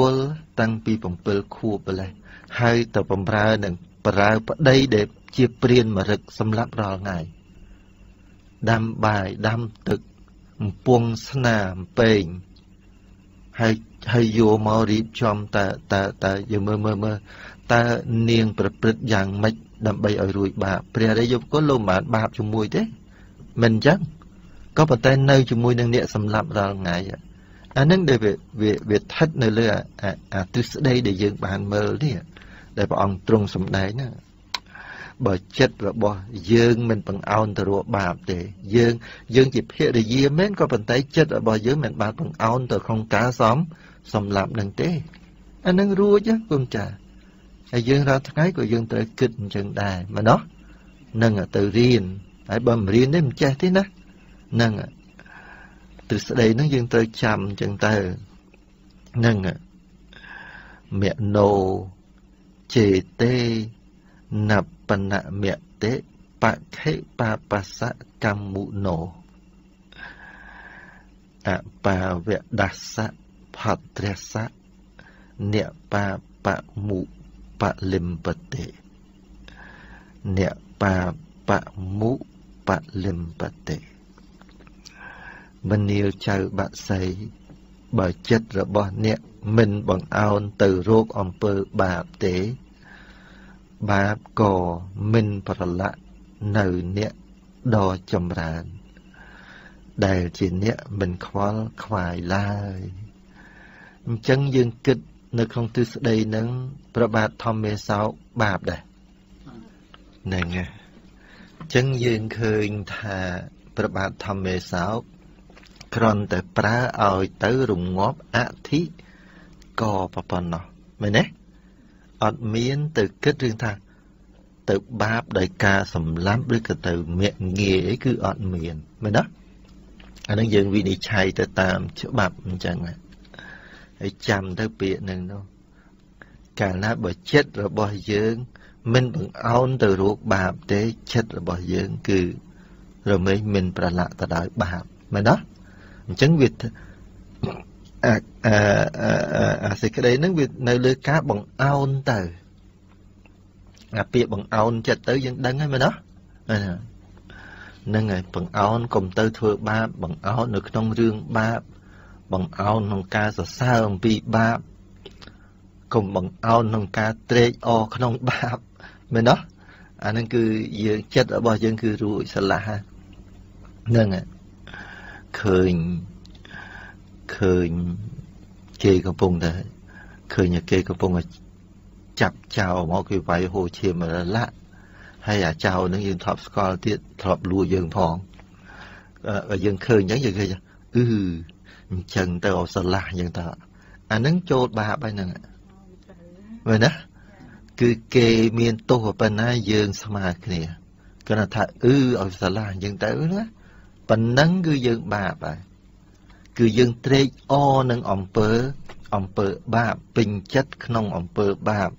ពលតាំងពី7ខួបម្លេះហើយទៅបំរើនឹងប្រើប្តីដែលជាព្រានមរឹកសម្រាប់រាល់ថ្ងៃដាំបាយដាំទឹកអំពងស្នាមពេងហើយហើយយកមករៀបចំតើតើតើយើងមើលមើលមើលតើនាងប្រព្រឹត្តយ៉ាងម៉េចដើម្បីឲ្យរួចបាបព្រះរាជយមគុណលោកមិនបានបាបជាមួយទេមិនអញ្ចឹងក៏ប៉ុន្តែនៅជាមួយនឹងអ្នកសម្លាប់រាល់ថ្ងៃ អានឹងដែលវាវាវាស្ថិតនៅលើអាទ្រឹស្ដីដែលយើងបានមើលនេះដែលព្រះអង្គទ្រង់សម្ដែងណាបើចិត្តរបស់យើងមិនបង្អោនទៅរកបាបទេ យើងយើងជាភរិយាមែនក៏ប៉ុន្តែចិត្តរបស់យើងមិនបានបង្អោនទៅក្នុងការសំសម្លាប់នឹងទេអានឹងរួចគុំចាហើយយើងរាល់ថ្ងៃក៏យើងត្រូវគិតអញ្ចឹងដែរមែនណោះនឹងទៅរៀនហើយបើមិនរៀនទេមិនចេះទេណានឹង ទ្រឹស្ដីហ្នឹងយើងត្រូវចាំអញ្ចឹងទៅនឹងមណោចេតេនបនមតេបខេបាបសកម្មមុណោអបាវដាសៈផត្រសៈអ្នកបាបមុបលិមបតេអ្នកបាបមុបលិមបតេ មនាលចៅបាក់សីបើចិត្តរបស់អ្នកមិនបង្អោនទៅរោគអំពើបាបទេ បាបក៏មិនប្រឡាក់នៅអ្នកដ៏ចម្រើន ដែលជាអ្នកមិនខ្វល់ខ្វាយឡើយអញ្ចឹងយើងគិតនៅក្នុងទិសដីនឹងប្របាទធម្មេសោកបាបដែរហ្នឹងហើយអញ្ចឹងយើងឃើញថាប្របាទធម្មេសោក គ្រាន់តែប្រើឲ្យទៅរងាប់អធិក៏ប៉ុណ្ណោះមែនទេអត់មានទៅគិតរឿងថាទៅបាបដោយការសម្លាប់ឬក៏ទៅមាក់ងាយអីគឺអត់មានមែនទេអានឹងយើងវិនិច្ឆ័យទៅតាមច្បាប់អញ្ចឹងហើយចាំទៅពាក្យនឹងនោះកាលណាបើចិត្តរបស់យើង មិនបង្អោនទៅរោគបាបទេចិត្តរបស់យើងគឺរមែងមិនប្រឡាក់ទៅដោយបាបមែនទេ អញ្ចឹងវាអាអាសេចក្តីហ្នឹងវានៅលើការបង្អោនទៅអាពាក្យបង្អោនចិត្តទៅយើងដឹងហើយមែនទេហ្នឹងហើយបង្អោនកុំទៅធ្វើបាបបង្អោននៅក្នុងរឿងបាបបង្អោនក្នុងការសរសើរអំពីបាបកុំបង្អោនក្នុងការត្រេកអរក្នុងបាបមែនទេអាហ្នឹងគឺយើងចិត្តរបស់យើងគឺរួចស្រឡះហ្នឹងហើយ ឃើញឃើញគេកំពុងតែឃើញគេកំពុងតែចាប់ចោលមកគេវាយហូរឈាមរលាក់ហើយអាចោលនឹងយើងធ្លាប់ស្គាល់ទៀតធ្លាប់លួចយើងផងយើងឃើញអញ្ចឹងយើងឃើញអឺអញ្ចឹងទៅអស្រឡះអញ្ចឹងតើអានឹងចូលបាបហើយហ្នឹងមែនណាគឺគេមានទោសប៉ុណ្ណាយើងស្មើគ្នាគាត់ថាអឺឲ្យស្រឡះអញ្ចឹងទៅណា ប៉ុណ្ណឹងគឺយើងបាបហើយគឺយើងត្រេកអរនឹងអំពើអំពើបាបពេញចិត្តក្នុងអំពើបាប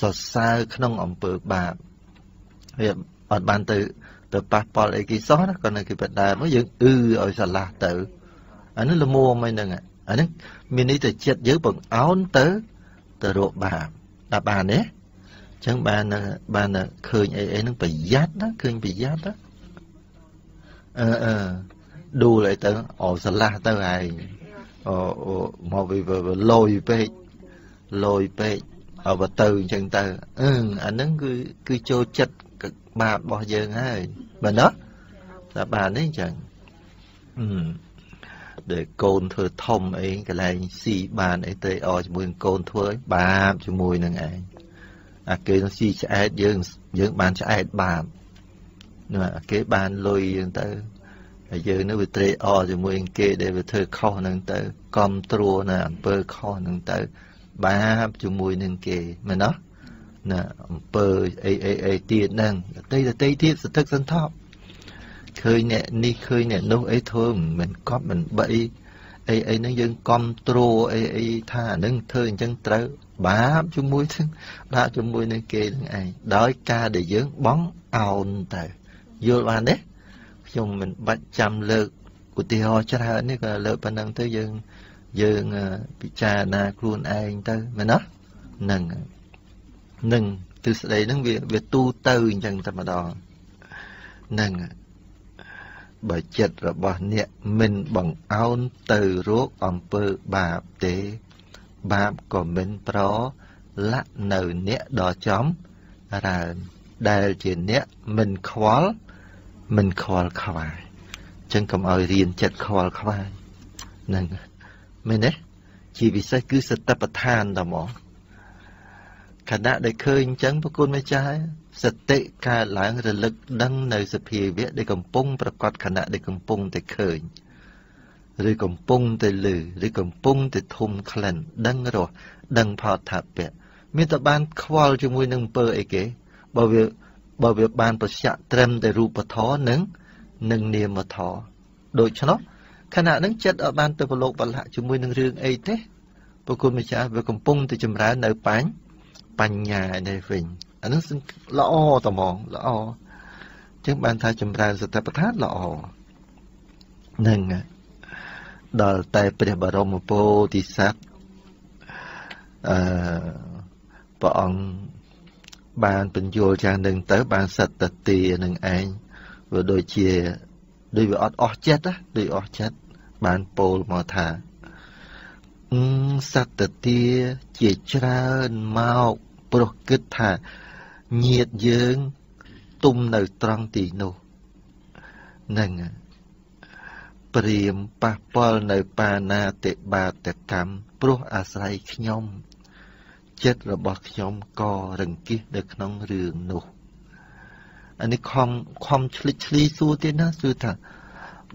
សរសើរក្នុងអំពើបាបវាអត់បានទៅទៅប៉ះពាល់អីគេសោះណាគាត់នៅគេបដាមកយើងអឺឲ្យស្រឡះទៅអានេះល្មមហ្នឹងអានេះមាននេះទៅចិត្តយើងបង្អោនទៅទៅរកបាបដល់បានទេអញ្ចឹងបានបានឃើញអីអីហ្នឹងប្រយ័ត្នណាឃើញប្រយ័ត្នណា អឺអឺដួលអីទៅអោស្រឡះទៅឯងអូមកវាលយពេកលយពេកអបទៅអញ្ចឹងទៅអឺអាហ្នឹងគឺគឺចូលចិត្តបាបរបស់យើងហើយបើណោះតែបាននេះអញ្ចឹងអឺដែលកូនធ្វើធំអីកន្លែងស៊ីបានអីទៅអជាមួយនឹងកូនធ្វើបាបជាមួយនឹងឯងអាគេនឹងស៊ីឆ្អែតយើងយើងបានឆ្អែតបាបនោះអា គេបានលុយយើងទៅហើយយើងនឹងវាត្រេកអរជាមួយនឹងគេដែលវាធ្វើខុសហ្នឹងទៅកំត្រួនៅអំពើខុសហ្នឹងទៅ បាបជាមួយនឹងគេមែនទេណាអំពើអីអីអីទៀតហ្នឹងតៃតៃទៀតសទឹកសន្ធប់ឃើញអ្នកនេះឃើញអ្នកនោះអីធ្វើមិនកប់មិនបីអីអីហ្នឹងយើងកំត្រួអីអីថាហ្នឹងធ្វើអញ្ចឹងត្រូវបាបជាមួយនឹងបាបជាមួយនឹងគេនឹងឯងដោយការដែលយើងបងអោនទៅ យល់បានទេខ្ញុំមិនបាច់ចាំលើកឧទាហរណ៍ច្រើននេះក៏លើកប៉ុណ្ណឹងទៅយើងយើងពិចារណាខ្លួនឯងទៅមែនទេហ្នឹងនឹងទិសដីហ្នឹងវាវាទូទៅអញ្ចឹងតែម្ដងហ្នឹងបើចិត្តរបស់អ្នកមិនបង្អោនទៅរកអំពើបាបទេ បាបក៏មិនប្រលាក់នៅអ្នកដ៏ចំរើនដែលជាអ្នកមិនខ្វល់ មិនខ្វល់ខ្វាយចឹងកុំឲ្យរៀនចិត្តខ្វល់ខ្វាយហ្នឹងមែនទេជាពិសេសគឺសតិប្បដ្ឋានតហ្មងខណៈដែលឃើញអញ្ចឹងប្រគុណម្ចាស់សតិកើតឡើងរលឹកដឹងនៅសភាវៈដែលកំពុងប្រកបខណៈដែលកំពុងតែឃើញឬកំពុងតែលឺឬកំពុងតែធំក្លិនដឹងរសដឹងផតថាពៈមានតែបានខ្វល់ជាមួយនឹងអំពើអីគេបើវា បើវាបានប្រឆាក់ត្រឹមតែរូបធម៌នឹងនឹងនាមធម៌ដូច្នោះខណៈនឹងចិត្តអត់បានទៅប្រឡូកបលៈជាមួយនឹងរឿងអីទេប្រគុណម្ចាស់វាកំពុងតែចម្រើននៅបាញ់បញ្ញានេះវិញអានោះល្អតហ្មងល្អចឹងបានថាចម្រើនសតិប្បដ្ឋានល្អនឹងដល់តែព្រះបរមពោធិសត្វអឺព្រះអង្គ បានបញ្យល់យ៉ាងនឹងទៅ បានសត្វតទានឹងឯងវាដូចជាដូចវាអត់អស់ចិត្តណាដូចអស់ចិត្តបានពោលមកថាសត្វតទាជាច្រើនមកព្រោះគិតថាញាតយើងទុំនៅត្រង់ទីនោះនឹងព្រាមប៉ះពាល់នៅបាណាតិបាតកម្មព្រោះអាស្រ័យខ្ញុំ ចិត្តរបស់ខ្ញុំក៏រង្គិះនៅក្នុងរឿងនោះអានេះខំខំឆ្លិចឆ្លីសួរទៀតណាសួរថា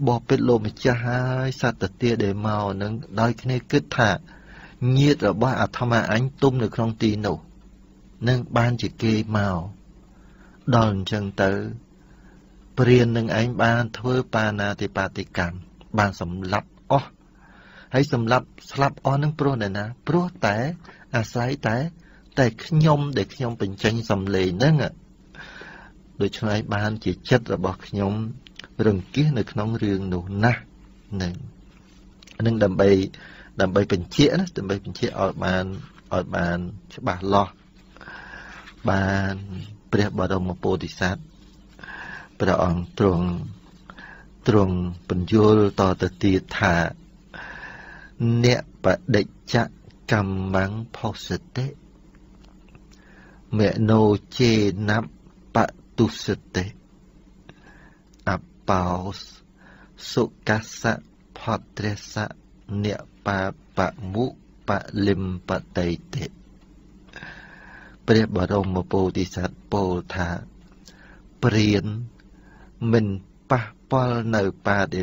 បបពេតលោកម្ចាស់ហើយសត្វទាដែលមកនឹងដោយគ្នាគិតថាញាតរបស់អាត្មាអញទុំនៅក្នុងទីនោះនឹងបានជាគេមកដល់អញ្ចឹងទៅព្រាននឹងឯងបានធ្វើបាណាតិបាតិកម្មបានសម្លាប់អស់ហើយសម្លាប់ស្លាប់អស់នឹងព្រោះអ្នកណាព្រោះតែ អាស្រ័យតែ តែខ្ញុំដែលខ្ញុំបញ្ចេញសំឡេងហ្នឹងដូច្នេះបានជាចិត្តរបស់ខ្ញុំរង្គៀសនៅក្នុងរឿងនោះណាស់នឹងនឹងដើម្បីដើម្បីបញ្ជាក់ណាដើម្បីបញ្ជាក់ឲ្យបានឲ្យបានច្បាស់លាស់បានព្រះបរមពោធិសត្វព្រះអង្គទ្រង់ទ្រង់បញ្យល់តទៅទៀតថាអ្នកបដិច្ច កម្មੰផុសតិមេណោជេណបទុសតិអបោសសុកសៈផត្រសៈអ្នកបាបមុបលិមបតេតិព្រះបរមពោធិសត្វពោលថាព្រានមិនប៉ះពាល់នៅបាតិ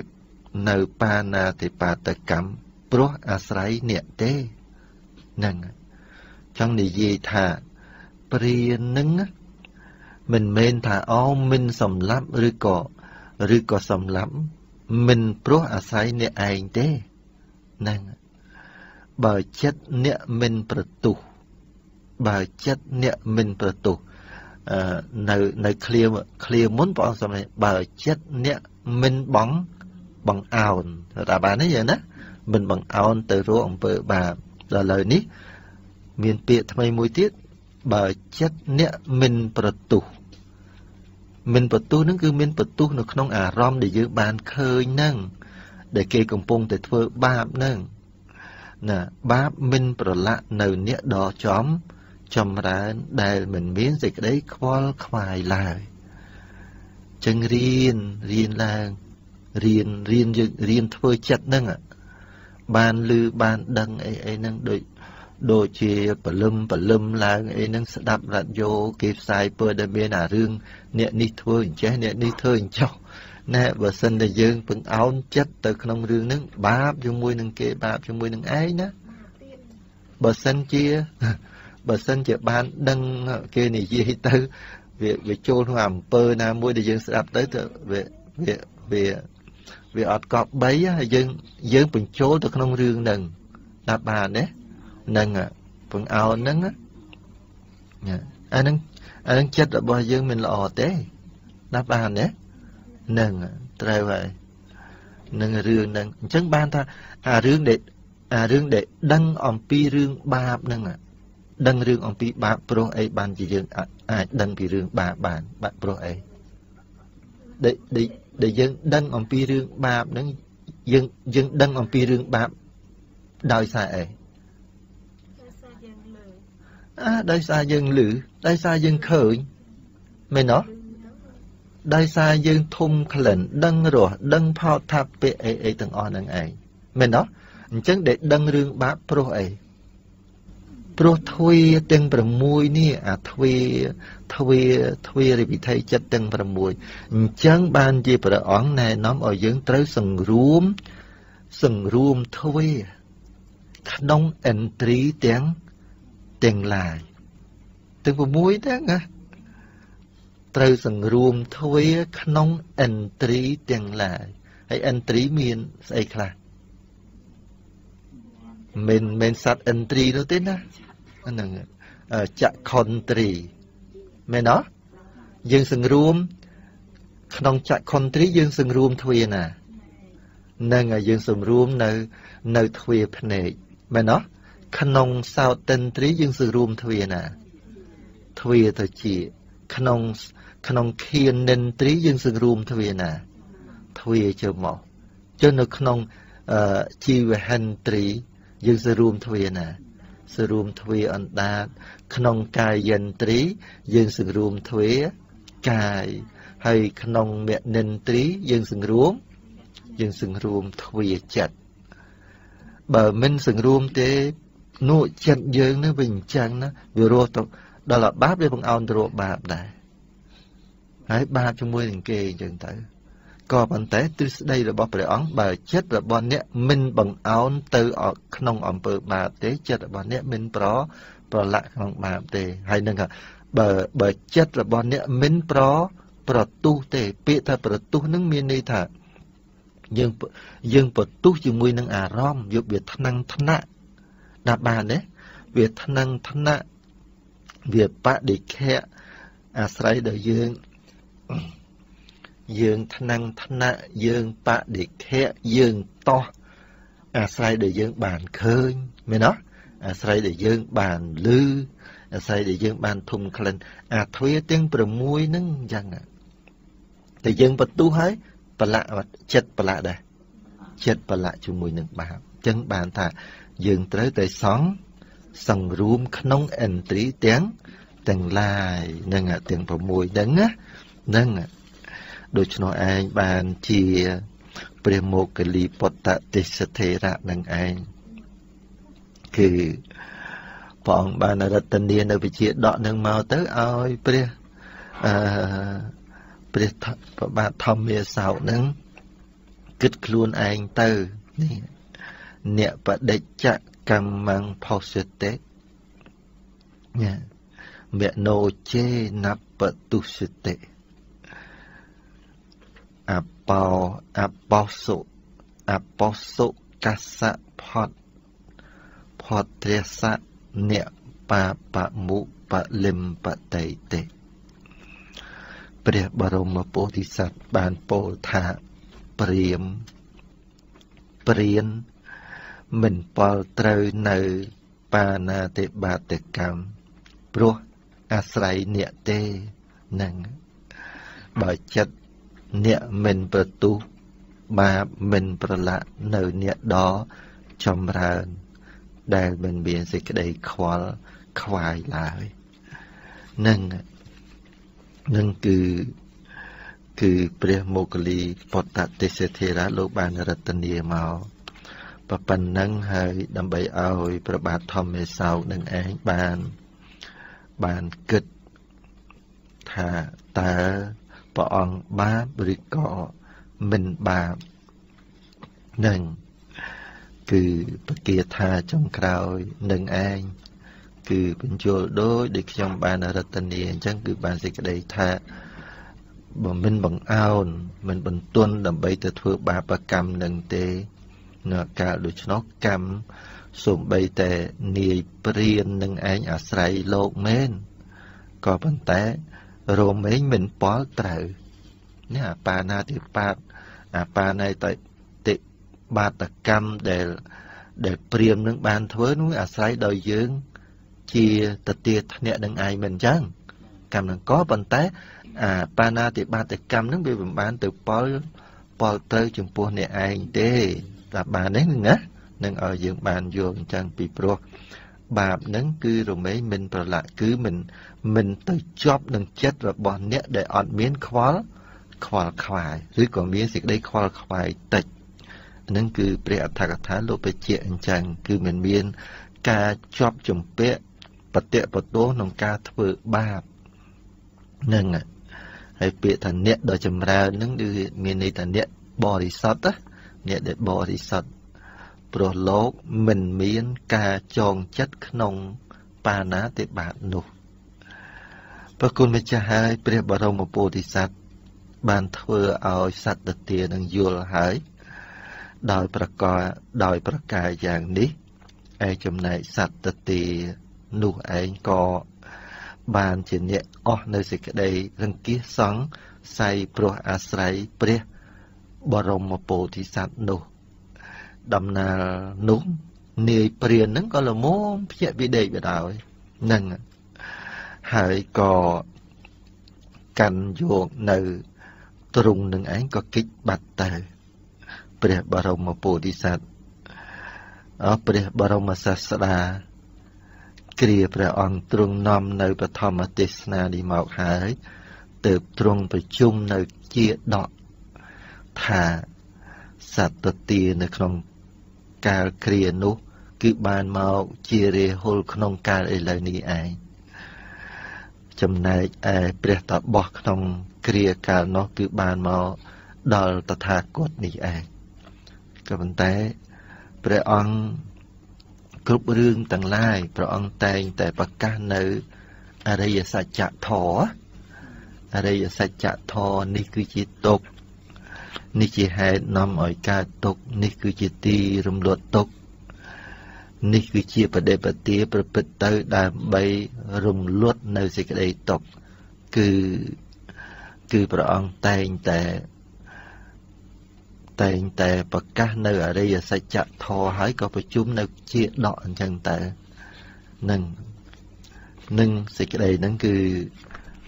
នៅបាណាតិបាតកម្មព្រោះអាស្រ័យអ្នកទេ ហ្នឹងចង់និយាយថាព្រាននឹងមិនមែនថាអោមិនសម្លាប់ឬក៏ឬក៏សម្លាប់មិនព្រោះអាស្រ័យអ្នកឯងទេហ្នឹងបើចិត្តអ្នកមិនប្រទុះបើចិត្តអ្នកមិនប្រទុះនៅនៅឃ្លាឃ្លាមុនព្រះអង្គសម្ដែងបើចិត្តអ្នកមិនបងបងអោនតែបានទេយើងណាមិនបងអោនទៅរកអំពើបាប ដល់ឥឡូវនេះ មានពាក្យថ្មីមួយទៀតបើចិត្តអ្នកមិនប្រទុះមិនប្រទុះនឹងគឺមានប្រទុះនៅក្នុងអារម្មណ៍ដែលយើងបានឃើញហ្នឹងដែលគេកំពុងតែធ្វើបាបហ្នឹងណាបាបមិនប្រឡាក់នៅអ្នកដ៏ចំចម្រើនដែលមិនមានសេចក្តីខ្វល់ខ្វាយឡើយចឹងរៀនរៀនឡើងរៀនរៀនយើងរៀនធ្វើចិត្តហ្នឹង បានលឺបានដឹងអីអីហ្នឹងដូចដូចជាពលឹមពលឹមឡើងអីហ្នឹងស្ដាប់រ៉ាឌីយ៉ូគេផ្សាយពើដែលមានអារឿងអ្នកនេះធ្វើអញ្ចេះអ្នកនេះធ្វើអញ្ចោះណែបើសិនតែយើងពឹងអោនចិត្តទៅក្នុងរឿងហ្នឹងបាបជាមួយនឹងគេបាបជាមួយនឹងឯងណាបើសិនជាបើសិនជាបានដឹងគេនិយាយទៅវាវាចូលក្នុងអំពើណាមួយដែលយើងស្ដាប់ទៅទៅវាវាវា វាអត់កប់បីហើយយើងយើងបញ្ចូលទៅក្នុងរឿងហ្នឹងដាក់បានណាហ្នឹងពងអោនហ្នឹងណាអាហ្នឹងអាហ្នឹងចិត្តរបស់យើងមិនល្អទេដាក់បានណាហ្នឹងត្រូវហើយនឹងរឿងហ្នឹងអញ្ចឹងបានថាអារឿងដែលអារឿងដែលដឹងអំពីរឿងបាបហ្នឹងដឹងរឿងអំពីបាបព្រោះអីបានជាយើងអាចដឹងពីរឿងបាបបានបាបព្រោះអីដែល ដែលយើងដឹងអំពីរឿងបាបហ្នឹងយើងយើងដឹងអំពីរឿងបាបដោយសារអីអើដោយសារយើងឮដោយសារយើងឃើញមែនទេដោយសារយើងធំក្លិនដឹងរសដឹងផោតថាពាក្យអីអីទាំងអស់នឹងឯងមែនទេអញ្ចឹងដែលដឹងរឿងបាបព្រោះអី ព្រោះទ្វាទាំង6នេះអាទ្វាទ្វាទ្វារិវិធ័យចិត្តទាំង6អញ្ចឹងបានជាព្រះអង្គណែនាំឲ្យយើងត្រូវសង្រួមសង្រួមទ្វាក្នុងអិនត្រីទាំងទាំងឡាយទាំង6ទាំងណាត្រូវសង្រួមទ្វាក្នុងអិនត្រីទាំងឡាយហើយអិនត្រីមានស្អីខ្លះ មិនមិនសត្វអិនត្រីនោះទេណាហ្នឹងចក្ខុន្ទ្រីមែនអត់យើងសង្រួម ក្នុងចក្ខុន្ទ្រីយើងសង្រួមទ្វាណានឹងយើងសម្រួមនៅ នៅទ្វាភ្នែកមែនអត់ក្នុងសោតិនត្រីយើងសង្រួមទ្វាណាទ្វាទៅជា ក្នុងក្នុងខៀននិនត្រីយើងសង្រួមទ្វាណាទ្វាចូលមកចុះនៅក្នុងជីវហិនត្រី យើងសរួមទ្វាណាសរួមទ្វាអណ្ដាតក្នុងកាយយន្ត្រី យើងសង្រួមទ្វាកាយហើយក្នុងមនិន្ទ្រីយើងសង្រួម យើងសង្រួមទ្វាចិត្តបើមិនសង្រួមទេនោះចិត្តយើងនេះវាអញ្ចឹងណាវារស់ទៅដល់បាបវាបង្អោនទៅរកបាបដែរហើយបាបជាមួយនឹងគេអញ្ចឹងទៅ ក៏ប៉ុន្តែទ្រឹស្ដីរបស់ព្រះអង្គបើចិត្តរបស់អ្នកមិនបង្អោនទៅក្នុងអំពើបាបទេចិត្តរបស់អ្នកមិនប្រប្រឡាក់ក្នុងបាបទេហើយនឹងបើបើចិត្តរបស់អ្នកមិនប្រប្រទុះទេ ពាក្យថាប្រទុះនឹងមានន័យថាយើងយើងប្រទុះជាមួយនឹងអារម្មណ៍យកវាថ្នាំងថ្នាក់ដាក់បានទេវាថ្នាំងថ្នាក់វាបដិខៈអាស្រ័យដល់យើង យើងថ្នាំងថ្នាក់យើងបដិខៈយើងតោះអាស្រ័យដល់យើងបានឃើញមែនទេអាស្រ័យដល់យើងបានឮអាស្រ័យដល់យើងបានធំក្លិនអាទ្វាទាំង6ហ្នឹងអញ្ចឹងតែយើងបន្ទុះហើយប្រឡាក់ចិត្តប្រឡាក់ដែរចិត្តប្រឡាក់ជាមួយនឹងបាបអញ្ចឹងបានថាយើងត្រូវតែសង់សង្រួមក្នុងឥន្ទ្រីទាំងទាំងឡាយនឹងទាំង6ហ្នឹងណាហ្នឹង ដូច្នោះឯងបានជាព្រះមោគលីពុទ្ធទេសធេរៈនឹងឯងគឺព្រះអង្គបានរតនានៅវិជាដកនឹងមកទៅឲ្យព្រះអឺព្រះប្របាទធម្មាសោកនឹងគិតខ្លួនឯងទៅនេះអ្នកបដិច្ចកម្មੰផោសតិញ៉ាមេណោជេណបតុសតិអ បោអបោសុអបោសុកសៈផតផតត្រេសៈអ្នកបាបមុបលិមបតេតេព្រះបរមពោធិសត្វបានពោលថាព្រាមព្រានមិនប៉ល់ត្រូវនៅបាណាតិបាតកម្មព្រោះអាស្រ័យអ្នកទេនឹងបើចិត្ត អ្នកមិនប្រទុះបាបមិនប្រឡាក់នៅអ្នកដចម្រើន ដែលមិនមានសេចក្តីខ្វល់ខ្វាយឡើយនឹងនឹងគឺគឺព្រះមោគលីពុទ្ធទេសធិរាលោកបានរតនាមកប៉ុណ្ណឹងហើយដើម្បីឲ្យប្របាទធម្មមេសោកនឹងឯងបានបានគិតថាតើ ព្រះអង្គបាបឬក៏មិនបាបនឹងគឺពគាថាចុងក្រោយនឹងឯងគឺបញ្យល់ដោយដែលខ្ញុំបានរតនាអញ្ចឹងគឺបានសេចក្តីថាបើមិនបង្អោនមិនបន្ទន់ដើម្បីទៅធ្វើបាបកម្មនឹងទេនៅកាលដូច្នោះកម្មសំបីតែនាយព្រាននឹងឯងអាស្រ័យលោកមែនក៏ប៉ុន្តែ រមែងមិនប៉ល់ត្រូវនេះអាបាណាតិបាតអាបាណៃតិតិបាតកម្មដែលដែលព្រាមនឹងបានធ្វើនោះអាស្រ័យដោយយើងជាតទាធ្នាក់នឹងឯងមិនអញ្ចឹងកម្មនឹងក៏ប៉ុន្តែអាបាណាតិបាតកម្មនឹងវាមិនបានទៅពលពលត្រូវចំពោះអ្នកឯងទេតែបាននេះណានឹងឲ្យយើងបានយល់អញ្ចឹងពីព្រោះបាបនឹងគឺរមែងមិនប្រឡាក់គឺមិន មិនទៅជាប់នឹងចិត្តរបស់អ្នកដែលអត់មានខ្វល់ខ្វល់ខ្វាយឬក៏មានសេចក្តីខ្វល់ខ្វាយតិចនឹងគឺព្រះអធិកថាលោកបញ្ជាក់អញ្ចឹងគឺមិនមានការជាប់ជំពាក់បតិបទោសក្នុងការធ្វើបាបនឹងហើយពាក្យថាអ្នកដ៏ចម្រើននឹងគឺមានន័យថាអ្នកបរិសុទ្ធអ្នកដែលបរិសុទ្ធព្រោះលោកមិនមានការចងចិត្តក្នុងបាណាតិបាតនោះ ប្រគុណម្ចាស់ហើយព្រះបរមពុទ្ធិសត្វបានធ្វើឲ្យសត្វទទានឹងយល់ហើយ ដោយប្រកបដោយប្រកាយយ៉ាងនេះឯចំណែកសត្វទទានោះឯងក៏បានជាអ្នកអស់នៅសេចក្តីរង្គៀសសង្ឃស័យព្រោះអាស្រ័យព្រះបរមពោធិសត្វនោះ ដំណើរនោះនាយព្រានហ្នឹងក៏ល្មមភ្ញាក់ពីដេកបដោយហ្នឹង ហើយក៏កាន់យកនៅទ្រង់នឹងឯងក៏គិចបាត់ទៅព្រះបរមពោធិសត្វអព្រះបរមសាស្តាគ្រាព្រះអង្គទ្រង់នាំនៅបឋមទេសនានេះមកហើយទើបទ្រង់ប្រជុំនៅជាដកថាសត្វទានៅក្នុងកាលគ្រានោះ គឺបានមកជារាហុលក្នុងកាលឥឡូវនេះឯង ចំណែកឯព្រះតបោះក្នុងគ្រាកាលនោះគឺបានមកដល់តថាគតនេះឯងក៏ប៉ុន្តែព្រះអង្គគ្រប់រឿងទាំងឡាយព្រះអង្គតែងតែប្រកាសនៅអរិយសច្ចធម៌អរិយសច្ចធម៌នេះគឺជាទុក្ខនេះជាហេតុនាំឲ្យកើតទុក្ខនេះគឺជាទីរំលត់ទុក្ខ នេះគឺជាបដិបទាប្រព្រឹត្តទៅដើម្បីរំលត់នៅសេចក្តីទុក្ខគឺគឺព្រះអង្គតែងតែតែងតែប្រកាសនៅអរិយសច្ចធម៌ហើយក៏ប្រជុំនៅជាដកអញ្ចឹងតែនឹងនឹងសេចក្តីហ្នឹងគឺ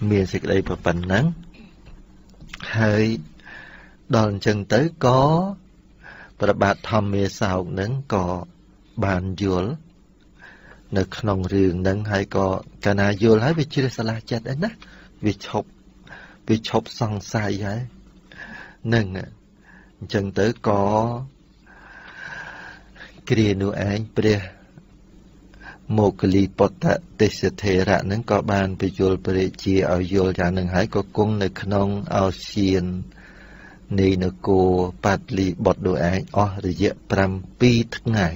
មានសេចក្តីប៉ុណ្ណឹងហើយដល់អញ្ចឹងទៅក៏ប្របាទធម្មាសោកនឹងក៏ បានយល់នៅក្នុងរឿងហ្នឹងហើយក៏កាលណាយល់ហើយវាជ្រះស្រឡះចិត្តឯណាវាឈប់វាឈប់សង្ស័យហើយនឹងអញ្ចឹងទៅក៏គ្រានោះឯងព្រះមកគលីពតទេសធេរៈនឹងក៏បានពយល់ព្រះជាឲ្យយល់យ៉ាងនឹងហើយក៏គង់នៅក្នុងអោសៀននៃនគរបាត់លីបុតដូចឯងអស់រយៈ7ថ្ងៃ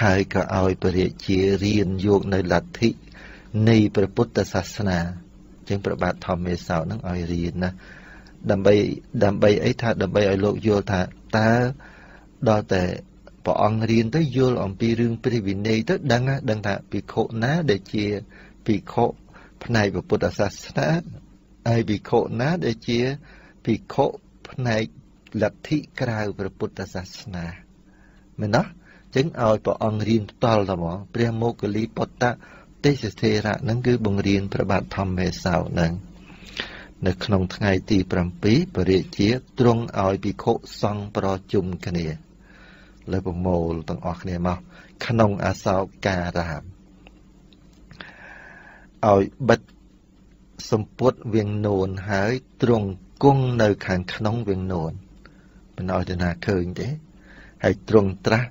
ហើយក៏ឲ្យព្រះរាជារៀនយកនៅលទ្ធិនៃព្រះពុទ្ធសាសនាចឹងប្របាទធម្មេសោនឹងឲ្យរៀនណាដើម្បីដើម្បីអីថាដើម្បីឲ្យលោកយល់ថាតើដល់តែព្រះអង្គរៀនទៅយល់អំពីរឿងព្រះវិន័យទៅដឹងដឹងថាភិក្ខុណាដែលជាភិក្ខុផ្នែកពុទ្ធសាសនាហើយភិក្ខុណាដែលជាភិក្ខុផ្នែកលទ្ធិក្រៅព្រះពុទ្ធសាសនាមែនទេ ចឹងឲ្យព្រះអង្គរៀនផ្ទាល់ទៅហ្មងព្រះមោគលីពុទ្ធទេសធេរៈហ្នឹងគឺបង្រៀនប្របាទធម្មេសោហ្នឹងនៅក្នុងថ្ងៃទី7ពរិជាទ្រង់ឲ្យភិក្ខុសង្ឃប្រជុំគ្នាលើប្រមូលទាំងអស់គ្នាមកក្នុងអសោការាមឲ្យបិទសម្ពុតវៀងនួនហើយទ្រង់គង់នៅខាងក្នុងវៀងនួនមិនឲ្យទៅណាឃើញទេហើយទ្រង់ត្រាស់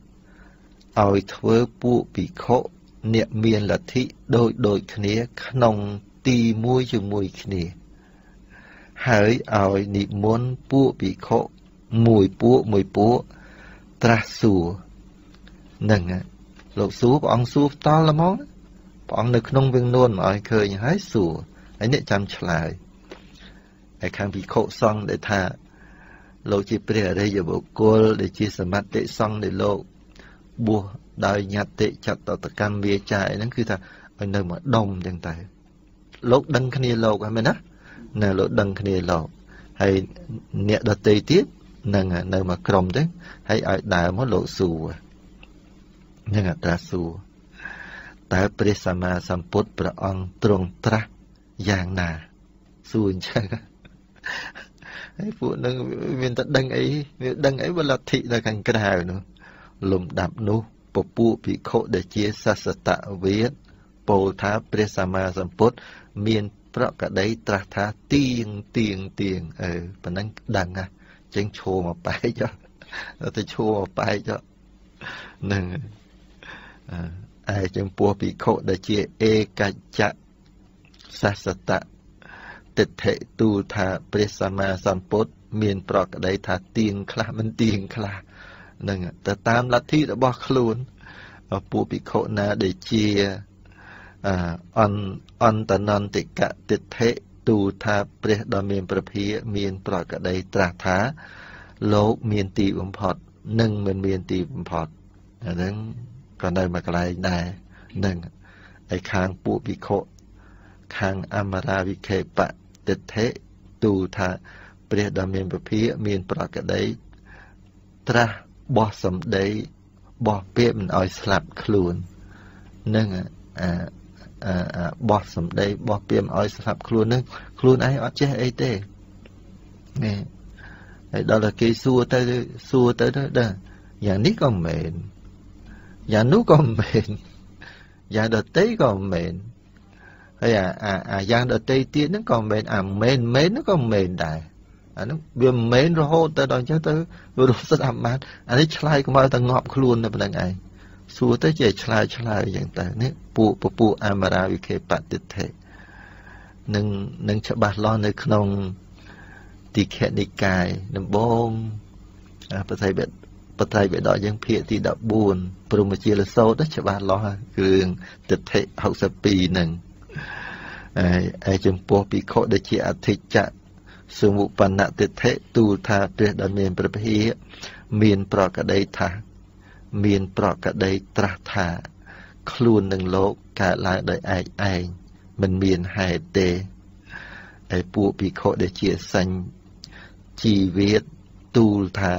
ឲ្យធ្វើពួកភិក្ខុអ្នកមានលទ្ធិដូចដូចគ្នាក្នុងទីមួយជាមួយគ្នា ហើយឲ្យនិមន្តពួកភិក្ខុមួយពួកមួយពួកត្រាស់សួរនឹងលោកសួរព្រះអង្គសួរផ្ទាល់ហ្មងព្រះអង្គនៅក្នុងវៀងនួនមកឲ្យឃើញហើយសួរហើយអ្នកចាំឆ្លើយហើយខាងភិក្ខុសង្ឃដែលថាលោកជាព្រះអរិយបុគ្គលដែលជាសមត្ថិសង្ឃដែលលោក បួសដោយញត្តិចតតកម្មវាចាហ្នឹងគឺថាឲ្យនៅមកដុំចឹងតែលោកដឹងគ្នាលោកហើយមែនណាណាលោកដឹងគ្នាលោកហើយអ្នកដតីទៀតនឹងនៅមកក្រុមទៅហើយឲ្យដើរមកលោកសួរនឹងអត្រាសួរតើព្រះសម្មាសម្ពុទ្ធព្រះអង្គទ្រង់ត្រាស់យ៉ាងណាសួរអញ្ចឹងហើយពួកនឹងមានតែដឹងអីវាដឹងអីបើលទ្ធិនៅខាងក្រៅនោះ លំដាប់នោះពពួកភិក្ខុដែលជាសសតវិទពោលថាព្រះសម្មាសម្ពុទ្ធមានប្រកដីត្រាស់ថាទៀងទៀងទៀងអឺប៉ណ្ណឹងដឹងហ่ะចឹងឈោមកបែកទៅឈោមកបែកហ្នឹងឯចំពោះភិក្ខុដែលជាឯកច្ចៈសាសតៈទិដ្ឋិទូលថាព្រះសម្មាសម្ពុទ្ធមានប្រកដីថាទៀងខ្លះមិនទៀងខ្លះ នឹងទៅតាមលទ្ធិរបស់ខ្លួនពួកភិក្ខុណាដែលជាអនអន្តនន្តិកតិដ្ឋិទូថាព្រះដ៏មានព្រះភិមាន ប្រកដីត្រាស់ថាលោកមានទីបំផុតនិងមិនមានទីបំផុតអាហ្នឹងក៏នៅមួយកន្លែងដែរនឹងឯខាងពួកវិខុខាងអមរាវិខេបទិដ្ឋិទូថាព្រះដ៏មានពភាមានប្រកដីត្រាស់ បោះសំដីបោះពាក្យមិនឲ្យស្លាប់ខ្លួននឹងអាបោះសំដីបោះពាក្យមិនឲ្យស្លាប់ខ្លួននឹងខ្លួនឯងអត់ចេះអីទេនេះហើយដល់តែគេសួរទៅសួរទៅដែរយ៉ាងនេះក៏មិនមែនយ៉ាងនោះក៏មិនមែនយ៉ាងដតីក៏មិនមែនហើយអាអាអាយ៉ាងដតីទៀតហ្នឹងក៏មិនមែនអាមែនមែនហ្នឹងក៏មិនមែនដែរ អាហ្នឹងវាមិនមែនរហូតទៅដល់អញ្ចឹងទៅរស់ស្ដាប់បានអានេះឆ្លើយកុំឲ្យតែងាប់ខ្លួននៅប៉ុណ្្នឹងឯងសួរទៅជាឆ្លើយឆ្លើយអញ្ចឹងទៅនេះពួកពពួកអមរាវិខេបតិថេនឹងនឹងច្បាស់លាស់នៅក្នុងទីខនិកាយដំបងប្រតិបត្តិបត្រៃបិដកយើងភាគទី14ព្រមជាលសោតច្បាស់លាស់គ្រឿងទិដ្ឋិ62ហ្នឹងហើយចំពោះភិក្ខុដែលជាអធិច្ចៈ សមុបណ្ណទិដ្ឋិទូលថាព្រះដ៏មានព្រះភិមានប្រកដីថា មានប្រកដីត្រាស់ថា ខ្លួននឹងលោកកើតឡើងដោយឯកឯងមិនមានហេតុទេហើយពួកភិក្ខុដែលជាសញ្ញជីវិតទូលថា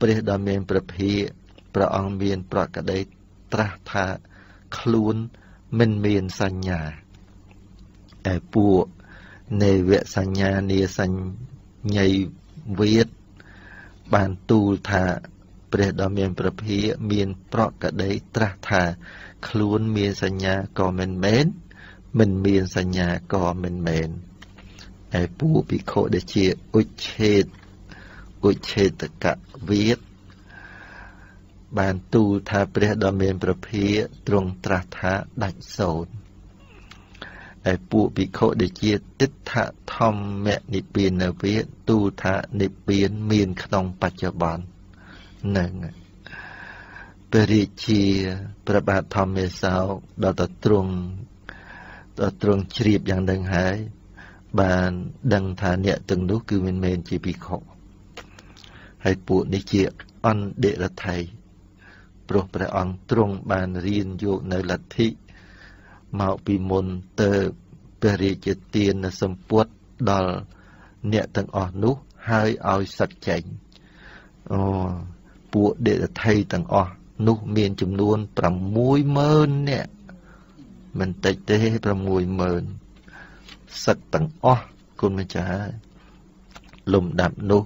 ព្រះដ៏មានព្រះភិព្រះអង្គមានប្រកដីត្រាស់ថាខ្លួនមិនមានសញ្ញាឯពួក នេវសញ្ញានីសញ្ញៃវិតបានទូលថាព្រះដ៏មានព្រះភិមានប្រកដីត្រាស់ថា ខ្លួនមានសញ្ញាក៏មិនមែនមិនមានសញ្ញាក៏មិនមែនឯពួកភិក្ខុដែលជាឧច្ឆេតឧច្ឆេតកវិតបានទូលថាព្រះដ៏មានព្រះភិទ្រង់ត្រាស់ថាដាច់សោត ឯពួកភិក្ខុដែលជាទិដ្ឋធម្មនិព្វានវិទូលថានិព្វានមានក្នុងបច្ចុប្បន្ននឹងព្រះរាជាព្រះបាទធម្មមេសោដល់ទៅទ្រង់ដល់ទ្រង់ជ្រាបយ៉ាងនឹងហើយបានដឹងថាអ្នកទាំងនោះគឺមិនមែនជាភិក្ខុហើយពួកនេះជាអន្តរថ័យព្រោះព្រះអង្គទ្រង់បានរៀនយកនៅលទ្ធិ មកពីមុនទៅព្រះរាជទានសម្ពុតដល់អ្នកទាំងអស់នោះហើយឲ្យសឹកចេញអូពួកដេតថៃទាំងអស់នោះមានចំនួន60000នាក់មិនតិចទេ60000សឹកទាំងអស់គុណម្ចាស់លំដាប់នោះ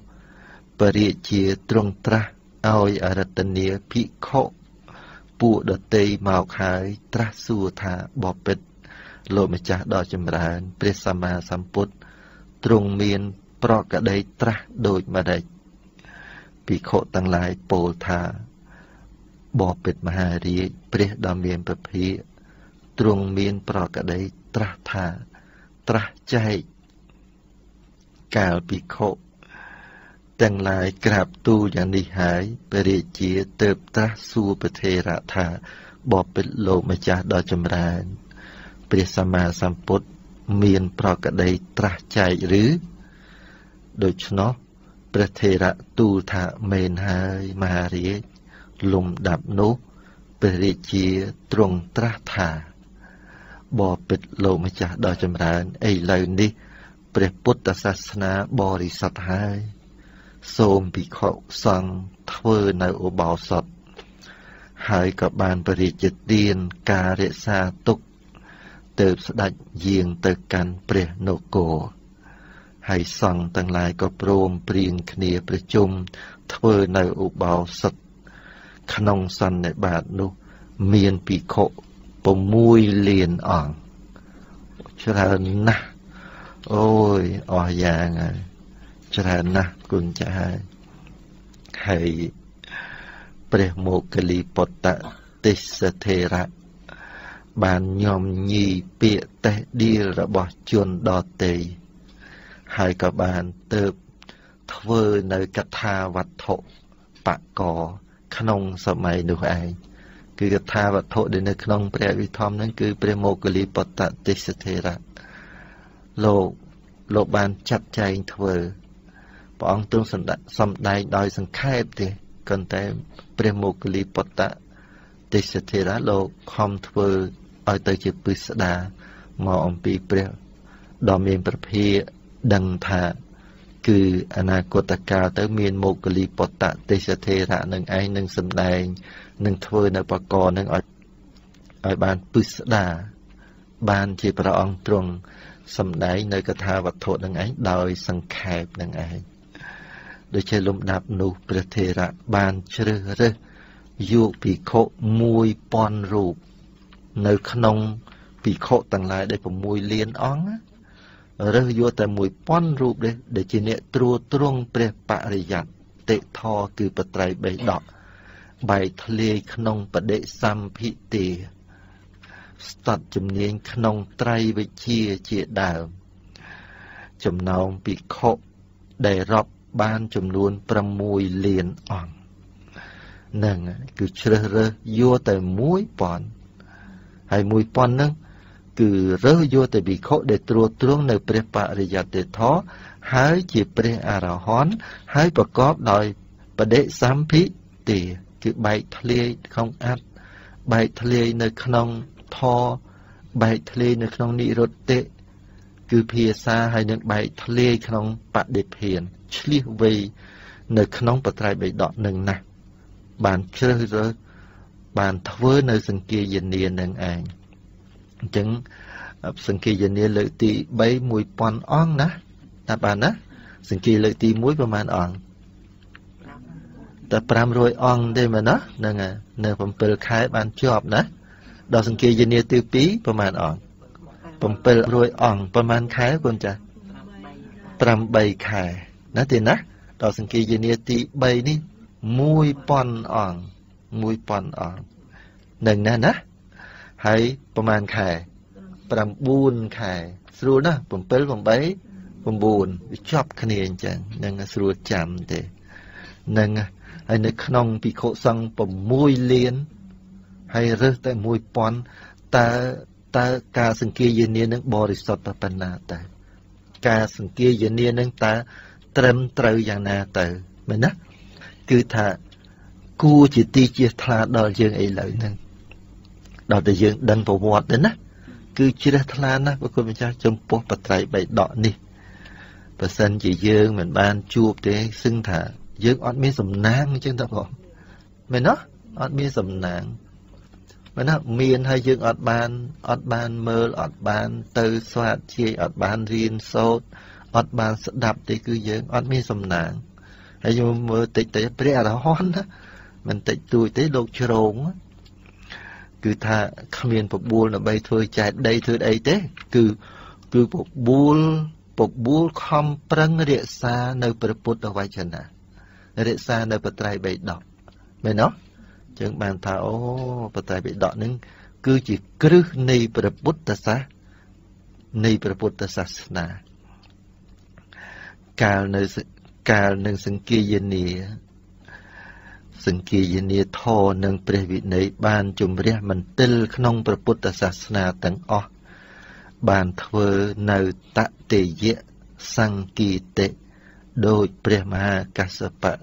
ពរាជាទ្រង់ត្រាស់ឲ្យអរតនីភិក្ខុ ពួកដតីមកហើយត្រាស់សួរថាបបិទ្ធលោកម្ចាស់ដ៏ចម្រើន ព្រះសម្មាសម្ពុទ្ធទ្រង់មាន ប្រកដីត្រាស់ដូចម្ដេចភិក្ខុទាំងឡាយពោលថាបបិទ្ធមហារាជព្រះដ៏មានពភាទ្រង់មាន ប្រកដីត្រាស់ថាត្រាស់ចែកកាលភិក្ខុ ទាំងឡាយក្រាបទូលយ៉ាងនេះហើយព្រះរាជាទៅត្រាស់សួរប្រធេរៈថាបបិទ្ធលោកម្ចាស់ដ៏ចម្រើនព្រះសម្មាសម្ពុទ្ធមានប្រកដីត្រាស់ចែកឬដូច្នោះព្រះថេរៈទូលថាមែនហើយមហារាជលំដាប់នោះព្រះរាជាទ្រង់ត្រាស់ថាបបិទ្ធលោកម្ចាស់ដ៏ចម្រើនឥឡូវនេះ ព្រះពុទ្ធសាសនាបរិសុទ្ធហើយ សូមភិក្ខុសង្ឃធ្វើនៅឧបោសថហើយក៏បានបរិជាទានការរក្សាទុកទៅស្ដេចយាងទៅកាន់ព្រះនគរហើយសង្ឃទាំងឡាយក៏ព្រមព្រៀងគ្នាប្រជុំធ្វើនៅឧបោសថក្នុងសន្និបាតនោះមានភិក្ខុ6លានអង្គច្រើនណាស់អូយអស់យ៉ាងហើយ ច្រើនណាស់គុណចាស់ហើយហើយព្រះមោគលីពុតទេសធេរៈបានញោមញីពាក្យតេះដៀលរបស់ជនដតេហើយក៏បានទៅធ្វើនៅកថាវត្ថុបកក្នុងសម័យនោះឯងគឺកថាវត្ថុដែលនៅក្នុងព្រះវិធម្មហ្នឹងគឺព្រះមោគលីបតទេសធេរៈលោកលោកបានចាត់ចែងធ្វើ ព្រះអង្គទ្រង់សម្ដែងដោយសង្ខេបទេគន្តែព្រះមោគលីបតទេសធេរៈលោកខំធ្វើឲ្យទៅជាពិស្ដាមកអំពីព្រះដ៏មានប្រភាដឹងថាគឺអនាគតកាលទៅមានមោគលីបតទេសធេរៈនឹងឯងនឹងសំដែងនឹងធ្វើនៅបកកនឹងឲ្យឲ្យបានពិស្ដាបានជាព្រះអង្គទ្រង់សំដែងនៅកថាវត្ថុនឹងឯងដោយសង្ខេបនឹងឯង ដូចជាលំដាប់នោះព្រះធេរៈបានជ្រើសរើសយកភិក្ខុ1000រូបនៅក្នុងភិក្ខុទាំងឡាយដែល6លានអង្គរើសយកតែ1000រូបទេដែលជាអ្នកត្រួតត្រងព្រះបរិយត្តិតិធរគឺបត្រៃបេដកបែកធ្លាយក្នុងបដិសម្ភិទេស្តត់ជំនាញក្នុងត្រៃវិជាជាដើមចំណោមភិក្ខុដែលរាប់ បានចំនួន6លានអង្គនឹងគឺជ្រើសរើសយកតែ1000ហើយ1000ហ្នឹងគឺរើសយកតែភិក្ខុដែលត្រួតត្រងនៅព្រះបរិយត្តិធម៌ហើយជាព្រះអរហន្តហើយប្រកបដោយបដិសម្ភិទេគឺបែកធ្លាយក្នុងអត្តបែកធ្លាយនៅក្នុងធរបែកធ្លាយនៅក្នុងនិរុទ្ធិ គឺភាសាហើយនឹងបែកធ្លាយក្នុងបដិភានឆ្លៀសវៃនៅក្នុងបត្រៃបិដកនឹងណាស់បានជ្រើសរើសបានធ្វើនៅសង្គាយនានឹងឯងអញ្ចឹងសង្គាយនាលើកទី3 1000អង្គណាតាបានណាសង្គាលើកទី1ប្រហែលអង្គតែ500អង្គទេមែនណាហ្នឹងនៅ7ខែបានជាប់ណាដល់សង្គាយនាទី2ប្រហែលអង្គ 700អង្គប្រហែលខែកូនចា8ខែណាទេណាដល់សង្គាយនាទី3នេះ1000អង្គ1000អង្គនឹងណាណាហើយប្រហែលខែ9ខែស្រួលណាស់7 8 9វាជាប់គ្នាអញ្ចឹងនឹងស្រួលចាំទេនឹងហើយនៅក្នុងភិក្ខុសង្ឃ6លានហើយរើសតែ1000តើ តើការសង្គាយនានឹងបរិសុទ្ធប៉ុណ្ណាតើការសង្គាយនានឹងតើត្រឹមត្រូវយ៉ាងណាទៅមែនណាគឺថាគួរជាទីជាថ្លាដល់យើងឥឡូវហ្នឹងដល់តែយើងដឹងប្រវត្តិទៅណាគឺជ្រះថ្លាណាស់ព្រះគុណម្ចាស់ចំពោះបត្រៃបៃដកនេះបើសិនជាយើងមិនបានជួបទេសឹងថាយើងអត់មានសំណាងអញ្ចឹងតើបងមែនទេអត់មានសំណាង មែនណាមានហើយយើងអត់បានអត់បានមើលអត់បាន ទៅស្វាតជាយអត់បានរៀនសូត្រអត់បានស្ដាប់ទេគឺយើងអត់មានសំណាងហើយយើងមើលតិចតិចព្រះអរហន្តណាមិនតិចតួចទេលោកជ្រងគឺថាគ្មានបបួលដើម្បីធ្វើចែកដីធ្វើអីទេ គឺគឺបបួលបបួលខំប្រឹងរក្សានៅព្រះពុទ្ធវចនារក្សានៅបត្រៃបិដកមែនទេ ចឹងបានថាអូបត្រៃបិដកនឹងគឺជាគ្រឹះនៃព្រះពុទ្ធសាសនៃព្រះពុទ្ធសាសនាកាលនៅកាលនឹងសង្គាយនាសង្គាយនាធរនិងព្រះវិន័យបានជំរះមន្ទិលក្នុងព្រះពុទ្ធសាសនាទាំងអស់បានធ្វើនៅតតេយៈសង្កីតិដោយព្រះមហាកសបៈ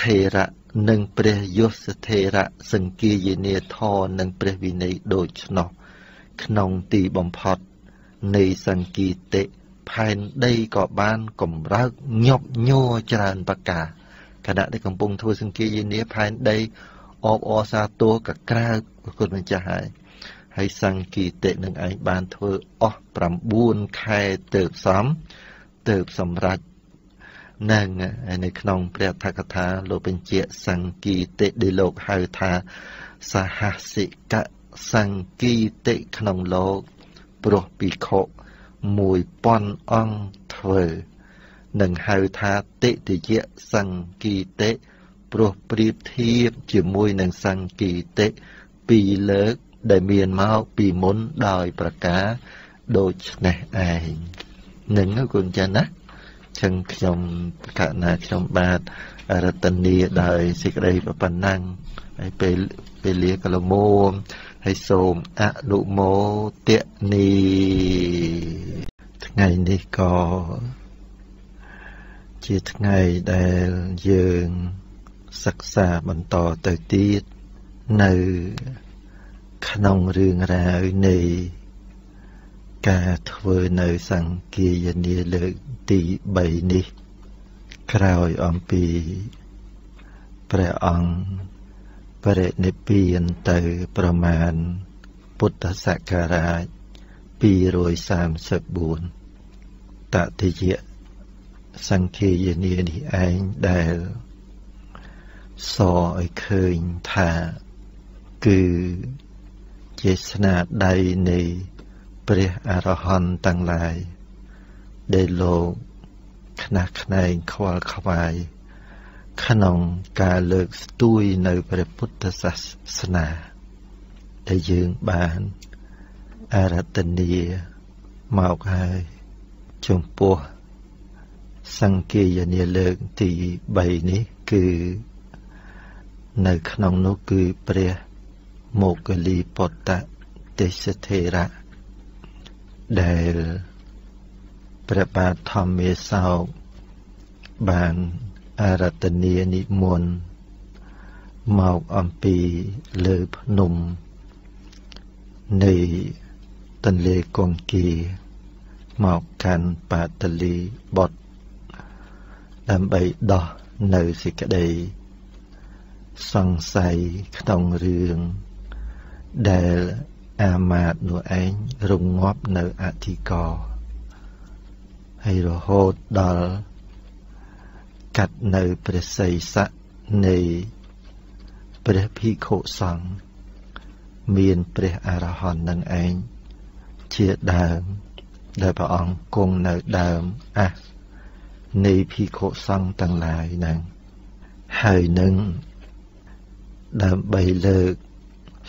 ថេរៈ និងព្រះយសថេរៈសង្គាយនាធរនិងព្រះវិន័យដូច្នោះក្នុងទីបំផុតនៃសង្កីតិផែនដីក៏បានកម្រើកញាប់ញ័រច្រើនប្រការខណៈដែលកំពុងធ្វើសង្គាយនាផែនដីអបអរសាទរកក្រើកព្រះគុណម្ចាស់ហើយហើយសង្កីតិនឹងឯងបានធ្វើអស់9ខែទៅសំទៅសម្រេច នឹងនៅក្នុងព្រះថកថាលោកបញ្ជាក់សង្កីតិដែលលោកហៅថាសហសិកសង្កីតិក្នុងលោកព្រោះពិខុ1000អង្គធ្វើនឹងហៅថាតិតិយៈសង្កីតិព្រោះប្រៀបធៀបជាមួយនឹងសង្កីតិពីរលើកដែលមានមកពីមុនដោយប្រការដូចនេះឯងនឹងគុណចាណា ចឹងខ្ញុំកណាខ្ញុំបាទរតនីដោយសេចក្តីប៉ុណ្ណឹងហើយពេលពេលលាកលមមហើយសូមអនុមោទនីថ្ងៃនេះក៏ជាថ្ងៃដែលយើងសិក្សាបន្តទៅទៀតនៅក្នុងរឿងរ៉ាវនៃ ការធ្វើនៅសង្គាយនាលើកទី3នេះ ក្រោយអំពីព្រះអង្គបរិនិព្វានទៅប្រមាណពុទ្ធសករាជ234តតិយៈសង្ឃាយនានេះឯងដែលសឲ្យឃើញថា គឺជាស្នាដៃនៃ ព្រះអរហន្តទាំងឡាយដែលលោកខ្នះខ្នែងខ្វល់ខ្វាយក្នុងការលើកស្ទួយនៅព្រះពុទ្ធសាសនាដែលយើងបានអរតនីមកហើយចំពោះសង្គាយនាលើកទី3នេះគឺ នៅក្នុងនោះគឺព្រះមោគលីពតៈទេសធេរៈ ដែលព្រះបាទធម្មាសោកបានអរតនីនិមន្តមកអំពីលើភ្នំនៃទន្លេកងគីមកកាន់បាតលីបុតដើម្បីដោះនៅសេចក្តីសង្ស័យក្នុងរឿងដែល អាមាតនោះឯងរងាប់នៅអធិករហើយរហូតដល់កាត់នៅព្រះសីស័កនៃព្រះភិក្ខុសង្ឃមានព្រះអរហន្តនឹងឯងជាដើមដែលព្រះអង្គគង់នៅដើមអះនៃភិក្ខុសង្ឃទាំងឡាយហ្នឹងហើយនឹងដើម្បីលើក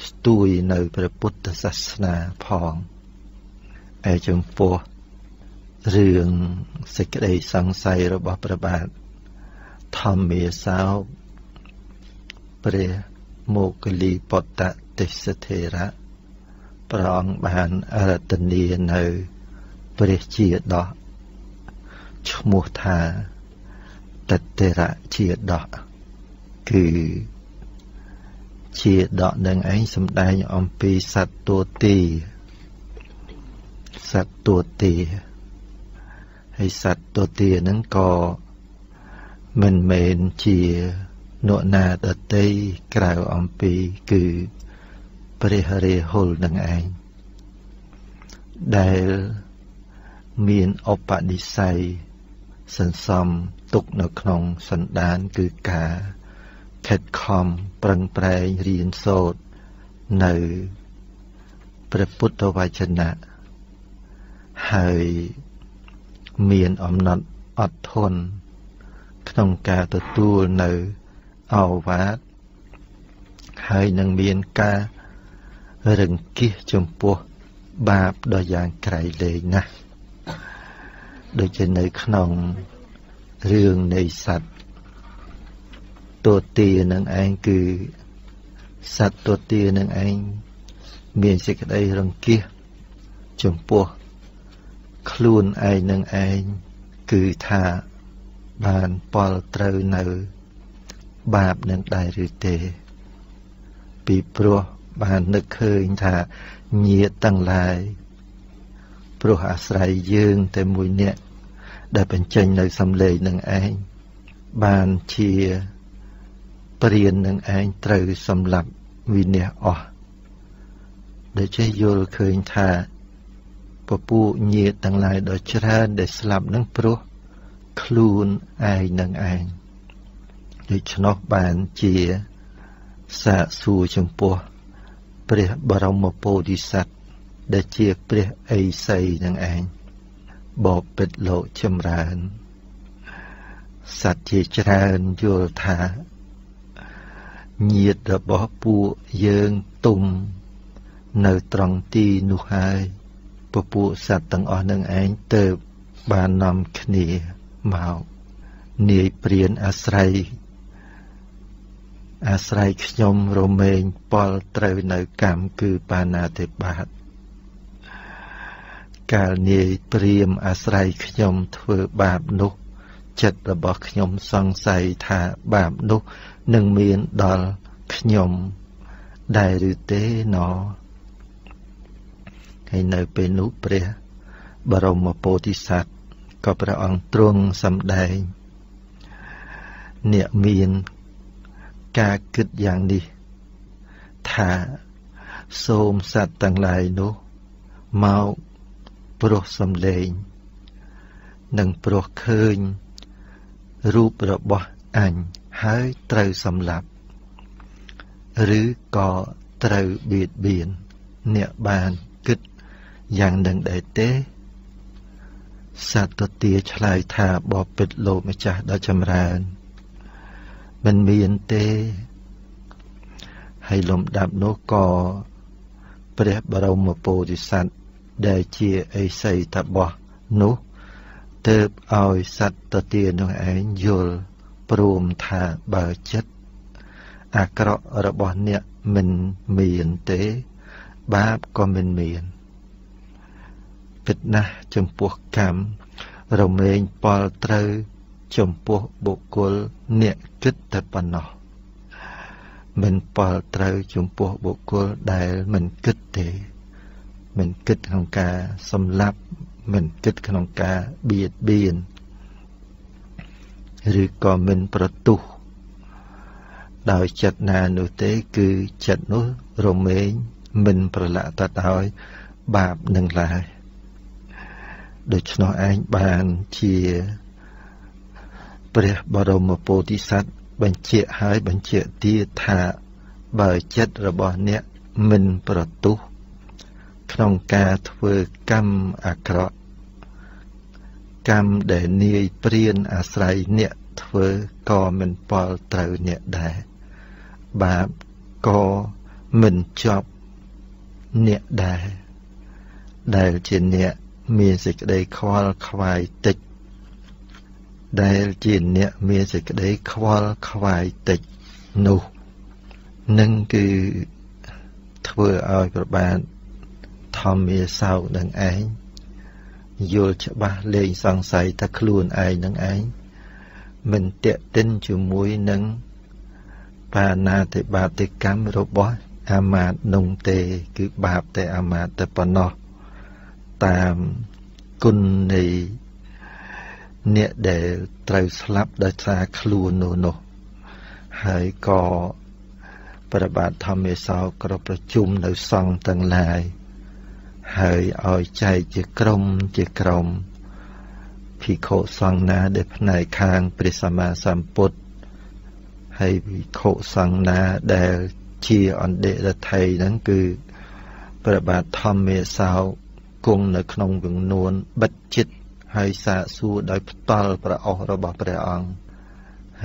ស្ទួយនៅព្រះពុទ្ធសាសនាផងឯចំពោះរឿងសេចក្តីសង្ស័យរបស់ព្រះបាទធម្មាសោកព្រះមោគលីពតៈទេសធេរៈព្រះអង្គបានអរតនីនៅ ព្រះជាដោះឈ្មោះថាតតេរៈជាដោះគឺ ជាដកនឹងឯងសំដែងអំពីសត្វទួទីសត្វទួទីហើយសត្វទួទីហ្នឹងក៏មិនមែនជានរណាដតីក្រៅអំពីគឺព្រះរាហុលនឹងឯងដែលមានឧបនិស្ស័យសន្សំទុកនៅក្នុងសន្តានគឺការ ខិតខំប្រឹងប្រែងរៀនសូត្រនៅព្រះពុទ្ធវចនៈហើយមានអំណត់អត់ធន់ក្នុងការទទួលនៅអវាទហើយនឹងមានការរង្គៀសចំពោះបាបដ៏យ៉ាងក្រៃលែងណាស់ដូចជានៅក្នុងរឿងនៃសត្វ ទទានឹងឯងគឺសត្វទទានឹងឯងមានសេចក្តីរង្គៀសចំពោះខ្លួនឯងនឹងឯងគឺថាបានពលត្រូវនៅ បាបនឹងដែរឬទេ ពីព្រោះបាននឹកឃើញថាញាតទាំងឡាយព្រោះអាស្រ័យយើងតែមួយនាក់ដែលបញ្ចេញនៅសំឡេងនឹងឯងបានជា ព្រាននឹងឯងត្រូវសម្លាប់វិន័យអស់ដែលចេះយល់ឃើញថាពពួកញាតទាំងឡាយដ៏ច្រើនដែលស្លាប់នឹងព្រោះខ្លួនឯងនឹងឯងដូច្នោះបានជាសាកសួរចំពោះព្រះបរមពោធិសត្វដែលជាព្រះអេសីនឹងឯងបបិទ្ធលោកចម្រើនសត្វជាច្រើនយល់ថា ញាតរបស់ពួកយើងទុំ នៅត្រង់ទីនោះហើយពពួកសត្វទាំងអស់នឹងឯងទៅបាននាំគ្នាមកនាយព្រានអាស្រ័យអាស្រ័យខ្ញុំរមែងពលត្រូវនៅកម្មគឺបាណាតិបាតកាលនាយព្រាមអាស្រ័យខ្ញុំធ្វើបាបនោះចិត្តរបស់ខ្ញុំសង្ស័យថាបាបនោះ នឹងមានដល់ខ្ញុំដែរឬទេណហើយនៅពេលនោះព្រះ បរមពោធិសត្វក៏ព្រះអង្គទ្រង់សម្ដែងអ្នកមានការគិតយ៉ាងនេះ ថាសូមសត្វទាំងឡាយនោះមកព្រោះសំឡេង និងព្រោះឃើញរូបរបស់អញ ហើយត្រូវសម្លាប់ ឬក៏ត្រូវបៀតបៀនអ្នកបានគិតយ៉ាងនឹងដែរទេសត្វទទាឆ្លើយថាបបិទ្ធលោកម្ចាស់ដ៏ចម្រើនមិនមានទេហើយលំដាប់នោះក៏ព្រះបរមពោធិសត្វដែលជាអេសីតបោះនោះទើបឲ្យសត្វទទានោះឯងយល់ ព្រមថាបើចិត្តអាក្រក់របស់អ្នកមិនមានទេ បាបក៏មិនមានពិតណាស់ចំពោះកម្មរមែងពលត្រូវចំពោះបុគ្គលអ្នកគិតតែប៉ុណ្ណោះមិនពលត្រូវចំពោះបុគ្គលដែលមិនគិតទេ មិនគិតក្នុងការសម្លាប់មិនគិតក្នុងការបៀតបៀន ឬក៏មិនប្រទុះដោយចិត្តណានោះទេ គឺចិត្តនោះរមែងមិនប្រឡាក់តដោយបាបនឹងឡើយដូច្នោះឯងបានជាព្រះបរមពោធិសត្វបញ្ជាក់ហើយបញ្ជាក់ទៀតថាបើចិត្តរបស់អ្នកមិនប្រទុះក្នុងការធ្វើកម្មអាក្រក់ កម្មដែលនាយព្រានអាស្រ័យអ្នកធ្វើក៏មិនពលត្រូវអ្នកដែរបាបក៏មិនជាប់អ្នកដែរដែលជាអ្នកមានសេចក្តីខ្វល់ខ្វាយតិចដែលជាអ្នកមានសេចក្តីខ្វល់ខ្វាយតិចនោះនឹងគឺធ្វើឲ្យប្របាទធម្មាសោកនឹងឯង យល់ច្បាស់លែងសង្ស័យថាខ្លួនឯងនឹងឯងមិនតេតិនជាមួយនឹងបាណាតិបាតិកម្មរបស់អាមាតនោះទេ គឺបាបតែអាមាតតែប៉ុណ្ណោះតាមគុណនៃអ្នកដែលត្រូវស្លាប់ដោយសារខ្លួននោះនោះហើយក៏ប្របាទធម្មេសោក៏ប្រជុំនៅសង្ឃទាំងឡាយ ហើយឲ្យចែកជាក្រុមជាក្រុមភិក្ខុសង្ឃណាដែលផ្នែកខាងព្រះសម្មាសម្ពុទ្ធហើយភិក្ខុសង្ឃណាដែលជាអន្តរថ័យហ្នឹងគឺព្រះបាទធម្មេសោគង់នៅក្នុងវងនួនបិទចិត្តហើយសាកសួរដោយផ្ដាល់ប្រអស់របស់ព្រះអង្គ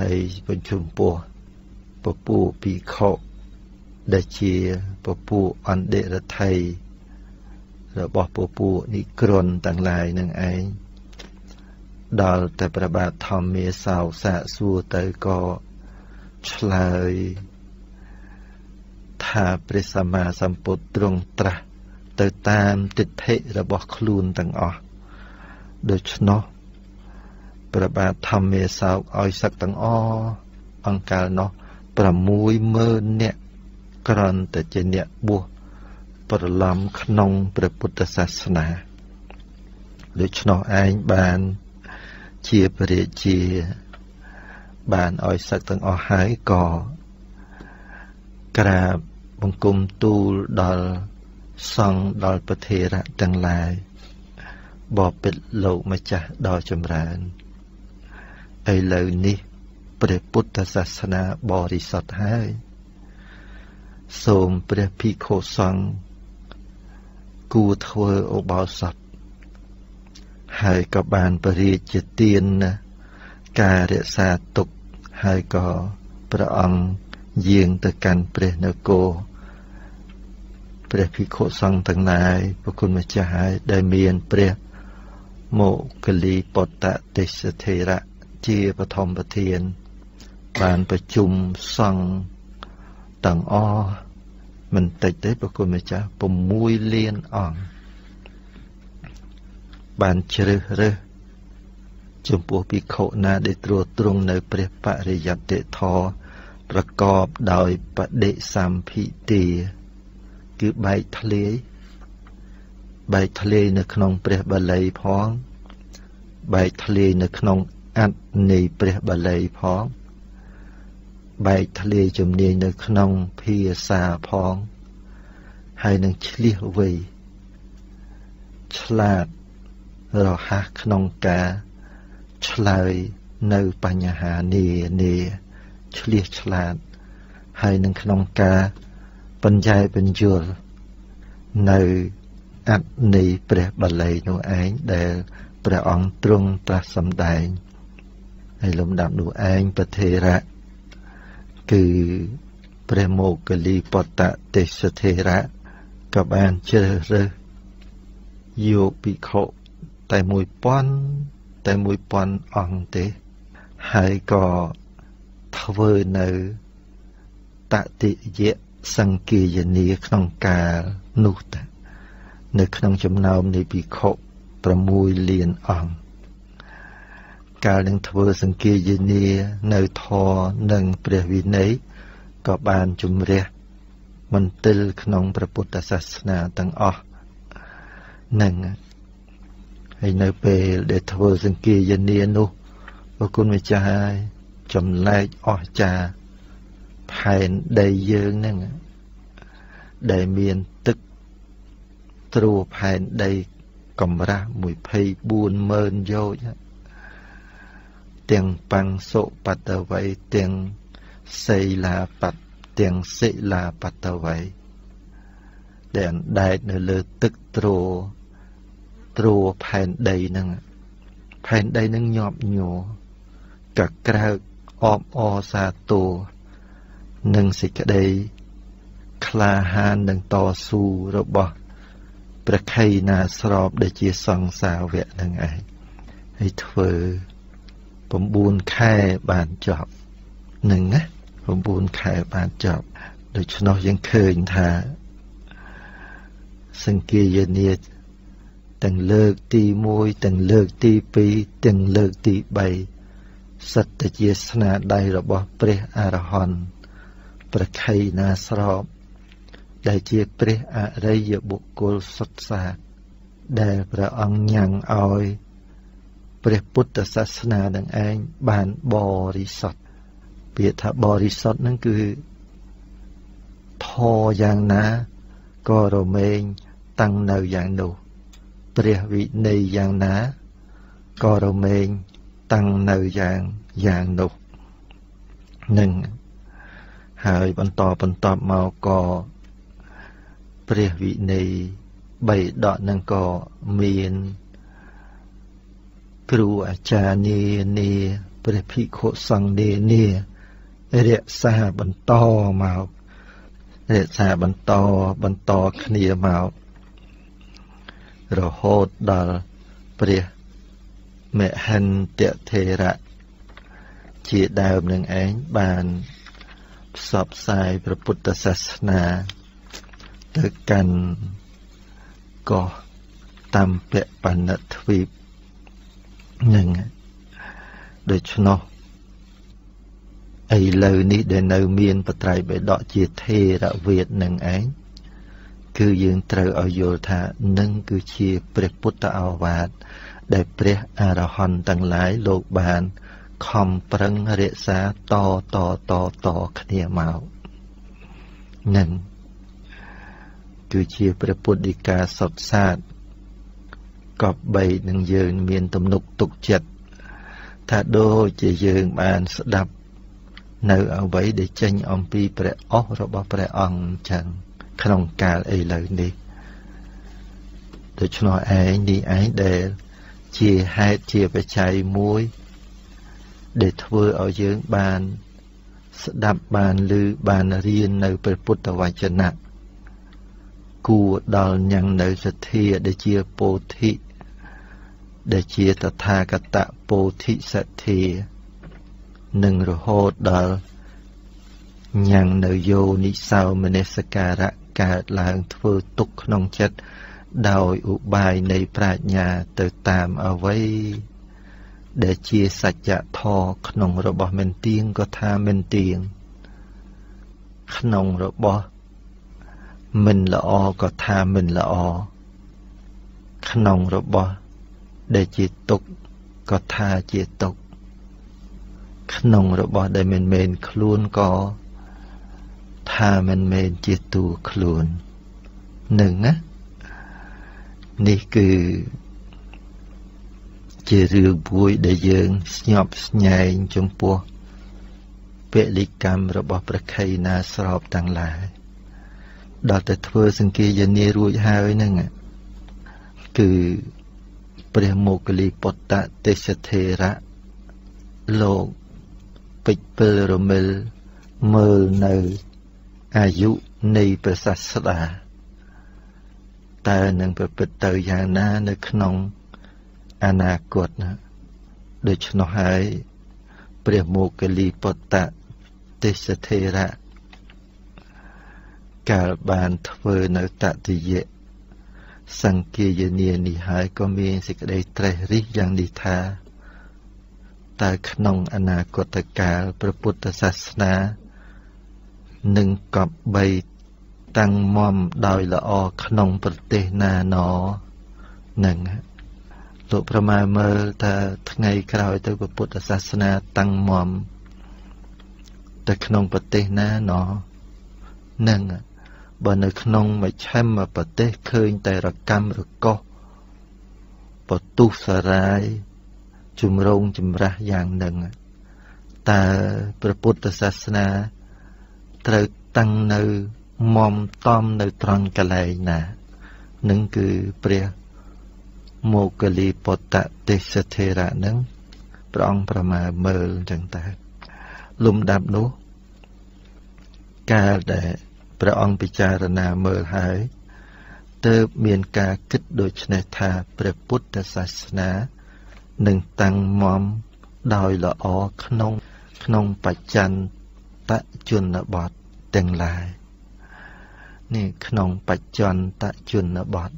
ហើយបញ្ជុំពោះពពួកភិក្ខុដែលជាពពួកអន្តរថ័យ របស់ពពួកនិក្រន់ទាំងឡាយនឹងឯងដល់តែព្រះបាទធម្មាសោកសាកសួរទៅក៏ឆ្លើយថាព្រះសម្មាសម្ពុទ្ធទ្រង់ត្រាស់ទៅតាមទិដ្ឋិរបស់ខ្លួនទាំងអស់ដូច្នោះព្រះបាទធម្មាសោកឲ្យសឹកទាំងអអង្កលនោះ60000នាក់ក្រន់តែជាអ្នកបួស ប្រឡំក្នុងព្រះពុទ្ធសាសនាដូច្នោះឯងបានជាព្រះជា បានឲ្យសឹកទាំងអស់ហើយក៏ក្រាបបង្គំទូលដល់សង្ឃដល់ប្រធេរៈទាំងឡាយបបិទ្ធលោកម្ចាស់ដ៏ចម្រើនឥឡូវនេះព្រះពុទ្ធសាសនាបរិសុទ្ធហើយ សូមព្រះភិក្ខុសង្ឃ គួរធ្វើឧបោសថហើយក៏បានបរិយាជាទានណាការរក្សាទុកហើយក៏ព្រះអង្គយាងទៅកាន់ព្រះនគរព្រះភិក្ខុសង្ឃទាំងឡាយប្រគុណម្ចាស់ហើយដែលមានព្រះមកកលីបតទេសធេរៈជាបឋមប្រធាន បានប្រជុំសង្ឃទាំងអស់ មិនតិចទេប្រគុណម្ចាស់6លានអង្គបានជ្រើសរើសចំពោះភិក្ខុណាដែលត្រួតត្រងនៅព្រះបរិយត្តិធម៌ប្រកបដោយបដិសម្ភិទាគឺបែកធ្លាយបែកធ្លាយនៅក្នុងព្រះបាលីផងបែកធ្លាយនៅក្នុងអត្តនៃព្រះបាលីផង បែកធ្លាយជំនាញនៅក្នុងភាសាផង ហើយនឹងឆ្លៀសវៃឆ្លាតរហ័សក្នុងការឆ្លើយនៅបញ្ហានានាឆ្លៀសឆ្លាត ហើយនឹងក្នុងការបញ្ញែបញ្យលនៅអត្តនៃព្រះបាលីនោះឯងដែលព្រះអង្គទ្រង់ត្រាស់សម្ដែងហើយលំដាប់នោះឯងប្រធេរៈ គឺព្រះមោគលីបតទេសធេរៈក៏បានជ្រើសរើសយកភិក្ខុតែ1000តែ1000អង្គទេ ហើយក៏ធ្វើនៅតតិយៈសង្គាយនីក្នុងកាលនោះតានៅក្នុងចំណោមនៃភិក្ខុ6លានអង្គ កាលនឹងធ្វើសង្គាយនីនៅធរនិងព្រះវិន័យក៏បានជំរះមន្ទិលក្នុងព្រះពុទ្ធសាសនាទាំងអស់នឹងហើយនៅពេលដែលធ្វើសង្គាយនានោះព្រះគុណម្ចាស់ហើយចម្លែកអស្ចារ្យផែនដីយើងហ្នឹងដែលមានទឹកត្រួផែនដីកម្រាស់24ម៉ឺនយោជ ទាំងបាំងសុបតវ័យទាំងសីលាបតទាំងសិលាបតវ័យដែលអណ្ដែតនៅលើទឹកទ្រទ្រផែនដីហ្នឹងផែនដីហ្នឹងញាប់ញ័រកក្រើកអបអសាទរនិងសេចក្តីក្លាហាននិងតស៊ូរបស់ព្រះខៃណាស្របដែលជាសង្សាវៈនឹងឯងហើយធ្វើ 9ខែបានចប់នឹងណា9ខែបានចប់ដូច្នោះយើងឃើញថា សង្គាយនាទាំងលើកទី1ទាំងលើកទី2ទាំងលើកទី3សិតតែជាស្នាដៃរបស់ព្រះអរហន្តព្រះខៃណាស្របដែលជាព្រះអរិយបុគ្គលសុទ្ធសាធដែលព្រះអង្គញ៉ាំងឲ្យ ព្រះពុទ្ធសាសនានឹងឯងបានបរិសុទ្ធពាក្យថាបរិសុទ្ធនឹងគឺធរយ៉ាងណាក៏រមែងតាំងនៅយ៉ាងនោះព្រះវិន័យយ៉ាងណាក៏រមែងតាំងនៅយ៉ាងយ៉ាងនោះនឹងហើយបន្តបន្តមកក៏ព្រះវិន័យបីដកនឹងក៏មាន គ្រូអាចារ្យនានាព្រះភិក្ខុសង្ឃនានារក្សាបន្តមករក្សាបន្តបន្តគ្នាមករហូតដល់ព្រះមហន្តធេរៈជាដើមនឹងឯងបានផ្សព្វផ្សាយព្រះពុទ្ធសាសនាទៅកាន់កោះតាមពៈបណ្ឌទ្វីប នឹងដូច្នោះឥឡូវនេះដែលនៅមានបត្រៃបេដកជាថេរវាទនឹងឯងគឺយើងត្រូវឲ្យយល់ថានឹងគឺជាព្រះពុទ្ធឱវាទដែលព្រះអរហន្តទាំងឡាយលោកបានខំប្រឹងរក្សាតតតតគ្នាមកនឹងគឺជាព្រះពុទ្ធដីកាសុតសាទ កប់បីនឹងយើងមានទំនុកទុកចិត្តថាដូចជាយើងបានស្ដាប់នៅអ្វីដែលចេញអំពីព្រះអស់របស់ព្រះអង្គអញ្ចឹងក្នុងកាលឥឡូវនេះដូច្នោះឯងនេះឯងដែលជាហេតុជាបច្ច័យមួយ ដែលធ្វើឲ្យយើងបានស្ដាប់បានឮបានរៀននៅព្រះពុទ្ធវចនៈគួរដល់ញ៉ាំងនៅសទ្ធាដែលជាពោធិ ដែលជាតថាគតពោធិសទ្ធានិងរហូតដល់ញ៉ាំងនៅយោនិសោមនសិការៈកើតឡើងធ្វើទុកក្នុងចិត្តដោយឧបាយនៃប្រាជ្ញាទៅតាមអវ័យដែលជាសច្ចធម៌ក្នុងរបស់មិនទៀងក៏ថាមិនទៀងក្នុងរបស់មិនល្អក៏ថាមិនល្អក្នុងរបស់ ដែលជាទុកក៏ថាជាទុកក្នុងរបស់ដែលមិនមែនខ្លួនក៏ថាមិនមែនជាតួខ្លួននឹងណានេះគឺជារឿងមួយដែលយើងស្ញប់ស្ញែងចំពោះពលិកម្មរបស់ព្រះខៃណាស្របទាំងឡាយដល់តែធ្វើសង្គាយនារួចហើយហ្នឹងគឺ ព្រះមោគលីពុទ្ធទេសធេរៈលោកពេចពិលរមិលមើលនៅអាយុនៃព្រះសាស្តាតើនឹងប្រព្រឹត្តទៅយ៉ាងណានៅក្នុងអនាគតណាដូច្នោះហើយព្រះមោគលីពុទ្ធទេសធេរៈកាលបានធ្វើនៅតតិយៈ សង្គាយនានេះហើយក៏មានសេចក្តីត្រេះរិះយ៉ាងនេះថាតើក្នុងអនាគតកាលព្រះពុទ្ធសាសនានឹងកប់បីតាំងមមដោយល្អក្នុងប្រទេសណាណនឹងលោកប្រមាមើលថាថ្ងៃក្រោយទៅពុទ្ធសាសនាតាំងមមទៅក្នុងប្រទេសណាណនឹង បើនៅក្នុងមជ្ឈិមប្រទេសឃើញតែរកម្មរកោសបទុសរាយជំរងចម្រាស់យ៉ាងនឹងតើព្រះពុទ្ធសាសនាត្រូវតាំងនៅមមតំនៅត្រង់កន្លែងណានឹងគឺព្រះមោគលីពុទ្ធទេសធេរៈនឹងព្រះអង្គប្រមាមើលអញ្ចឹងតែលំដាប់នោះកាលដែល ព្រះអង្គពិចារណាមើលហើយទើបមានការគិតដូចនេះថាព្រះពុទ្ធសាសនានឹងតាំងមមដោយល្អក្នុងក្នុងបច្ចន្តជនបទទាំងឡាយនេះក្នុងបច្ចន្តជនបទ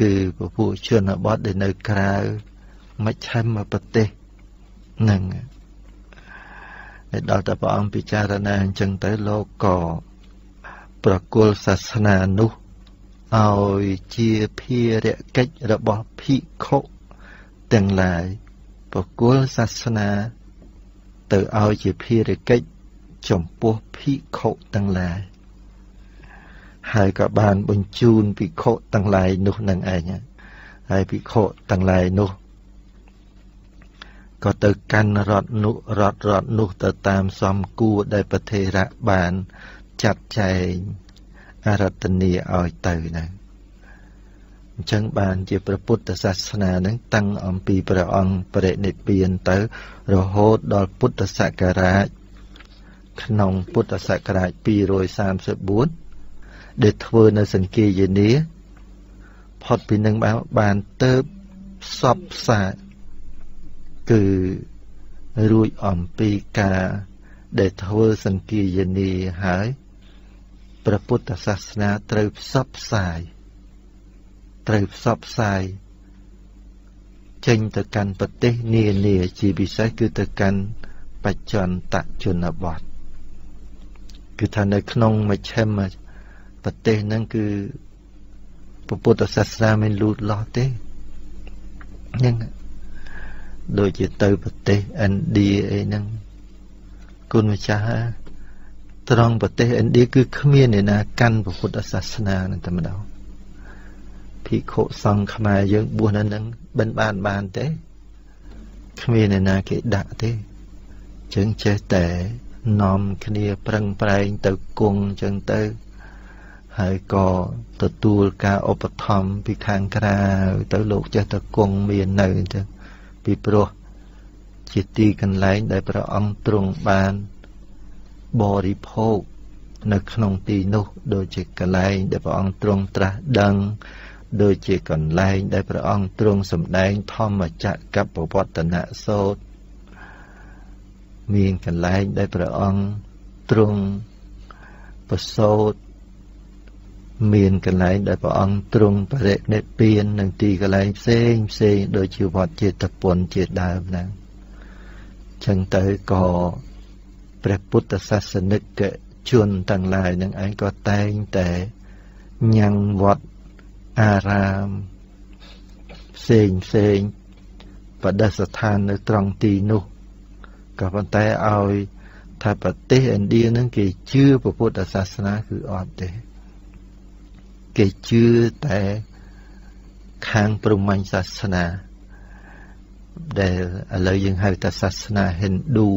គឺពពួកជនបទដែលនៅក្រៅមជ្ឈិមប្រទេសនឹងដល់តែព្រះអង្គពិចារណាអញ្ចឹងទៅលោកក៏ ប្រគល់សាសនានោះឲ្យជាភារកិច្ចរបស់ភិក្ខុទាំងឡាយប្រគល់សាសនា ទៅឲ្យជាភារកិច្ចចំពោះភិក្ខុទាំងឡាយហើយក៏បានបញ្ជូនភិក្ខុទាំងឡាយនោះនឹងឯងហើយភិក្ខុទាំងឡាយនោះក៏ទៅកាន់រត់នោះរត់រត់នោះទៅតាមសំគួរដែលប្រធេរៈបាន ចាត់ចែងអរតនីឲ្យទៅហ្នឹងអញ្ចឹងបានជាព្រះពុទ្ធសាសនានឹងតាំងអំពីព្រះអង្គបរិនិព្វានទៅ រហូតដល់ពុទ្ធសករាជក្នុងពុទ្ធសករាជ234ដែលធ្វើនៅសង្គាយនាផុតពីនឹងបានទៅផ្សព្វផ្សាយគឺរួចអំពីការដែលធ្វើសង្គាយនាហើយ ព្រះពុទ្ធសាសនាត្រូវផ្សព្វផ្សាយត្រូវផ្សព្វផ្សាយចេញទៅកាន់ប្រទេសនានាជាពិសេសគឺទៅកាន់បច្ចន្តជនបទគឺថានៅក្នុងមជ្ឈិមប្រទេសហ្នឹងគឺពុទ្ធសាសនាមិនលូតលាស់ទេហ្នឹងដូចជាទៅប្រទេសឥណ្ឌាអីហ្នឹងគុណម្ចាស់ ត្រង់ប្រទេសឥណ្ឌាគឺគ្មានអ្នកណាកាន់ពុទ្ធសាសនានឹងតែម្ដងភិក្ខុសង្ឃខ្មែរយើងបួសនៅនឹងបិណ្ឌបានបានទេគ្មានអ្នកណាគេដាក់ទេចឹងចេះតែនាំគ្នាប្រឹងប្រែងទៅគង់ចឹងទៅហើយក៏ទទួលការឧបត្ថម្ភពីខាងក្រៅទៅលោកចេះតែគង់មាននៅអញ្ចឹងពីព្រោះជាទីកន្លែងដែលព្រះអង្គទ្រង់បាន បរិភោគនៅក្នុងទីនោះ ដូចជាកន្លែងដែលព្រះអង្គទ្រង់ត្រាស់ដឹង ដូចជាកន្លែងដែលព្រះអង្គទ្រង់សម្ដែងធម្មចក្រកបវត្តនៈសូត្រមានកន្លែងដែលព្រះអង្គទ្រង់ប្រសូតមានកន្លែងដែលព្រះអង្គទ្រង់បរិនិព្វាននឹងទីកន្លែងផ្សេងផ្សេងដូចជាវត្តចេតពុនជាដើមហ្នឹងចឹងទៅក៏ ព្រះពុទ្ធសាសនិកជនទាំងឡាយនឹងឯងក៏តែងតែញ៉ាំងវត្តអារាមផ្សេងផ្សេងបដិស្ថាននៅត្រង់ទីនោះក៏ប៉ុន្តែឲ្យថាប្រទេសឥណ្ឌានឹងគេជឿពុទ្ធសាសនាគឺអត់ទេគេជឿតែខាងព្រហ្មញ្ញសាសនាដែលឥឡូវយើងហៅថាសាសនាហិណ្ឌូ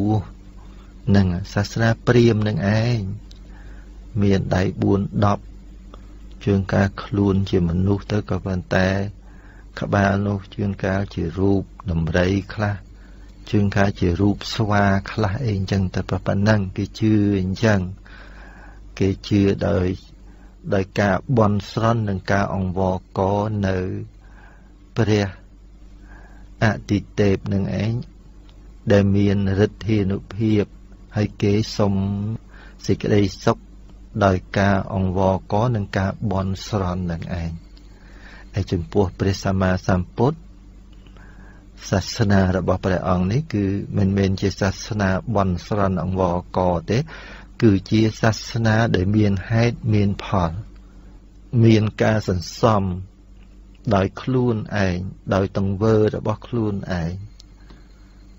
នឹងសាសនាព្រាហ្មណ៍នឹងឯងមានដៃ4 10ជួនកាលខ្លួនជាមនុស្សទៅក៏ប៉ុន្តែ ក្បាលនោះជួនកាលជារូបដំរីខ្លះជួនកាលជារូបស្វាខ្លះអីអញ្ចឹងតែប៉ុណ្ណឹងគេជឿអញ្ចឹងគេជឿដោយដោយការបន់ស្រន់និងការអង្វរកនៅព្រះអតិទេពនឹងឯងដែលមានឫទ្ធានុភាព ហើយគេសុំសេចក្តីសុខដោយការអង្វរកនិងការបន់ស្រន់នឹងឯងហើយចំពោះព្រះសម្មាសម្ពុទ្ធសាសនារបស់ព្រះអង្គនេះគឺមិនមែនជាសាសនាបន់ស្រន់អង្វរកទេ គឺជាសាសនាដែលមានហេតុមានផល មានការសន្សំដោយខ្លួនឯងដោយតង្វើរបស់ខ្លួនឯង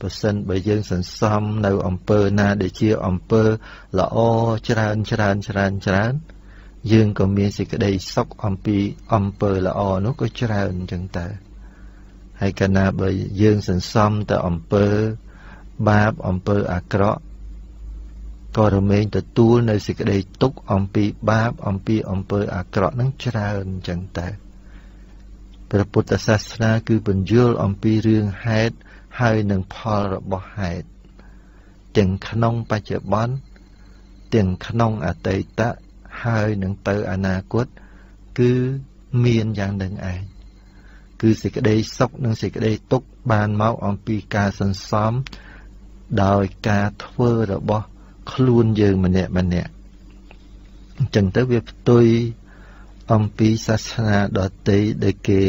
បើសិនបើយើងសន្សំនៅអំពើណាដែលជាអំពើល្អច្រើនច្រើនច្រើនច្រើនយើងក៏មានសេចក្តីសុខអំពីអំពើល្អនោះក៏ច្រើនអញ្ចឹងតើហើយកាលណាបើយើងសន្សំតែអំពើបាបអំពើអាក្រក់ក៏រមែងទទួលនៅសេចក្តីទុក្ខអំពីបាបអំពីអំពើអាក្រក់នឹងច្រើនអញ្ចឹងតើព្រះពុទ្ធសាសនាគឺបញ្យល់អំពីរឿងហេតុ ហើយនឹងផលរបស់ហេតុទាំងក្នុងបច្ចុប្បន្នទាំងក្នុងអតីតហើយនឹងទៅអនាគតគឺមានយ៉ាងនឹងឯងគឺសេចក្តីសុខនិងសេចក្តីទុក្ខបានមកអំពីការសន្សំ ដោយការធ្វើរបស់ខ្លួនយើងម្នាក់ម្នាក់អញ្ចឹងទៅវាផ្ទុយអំពីសាសនាដទៃដែលគេ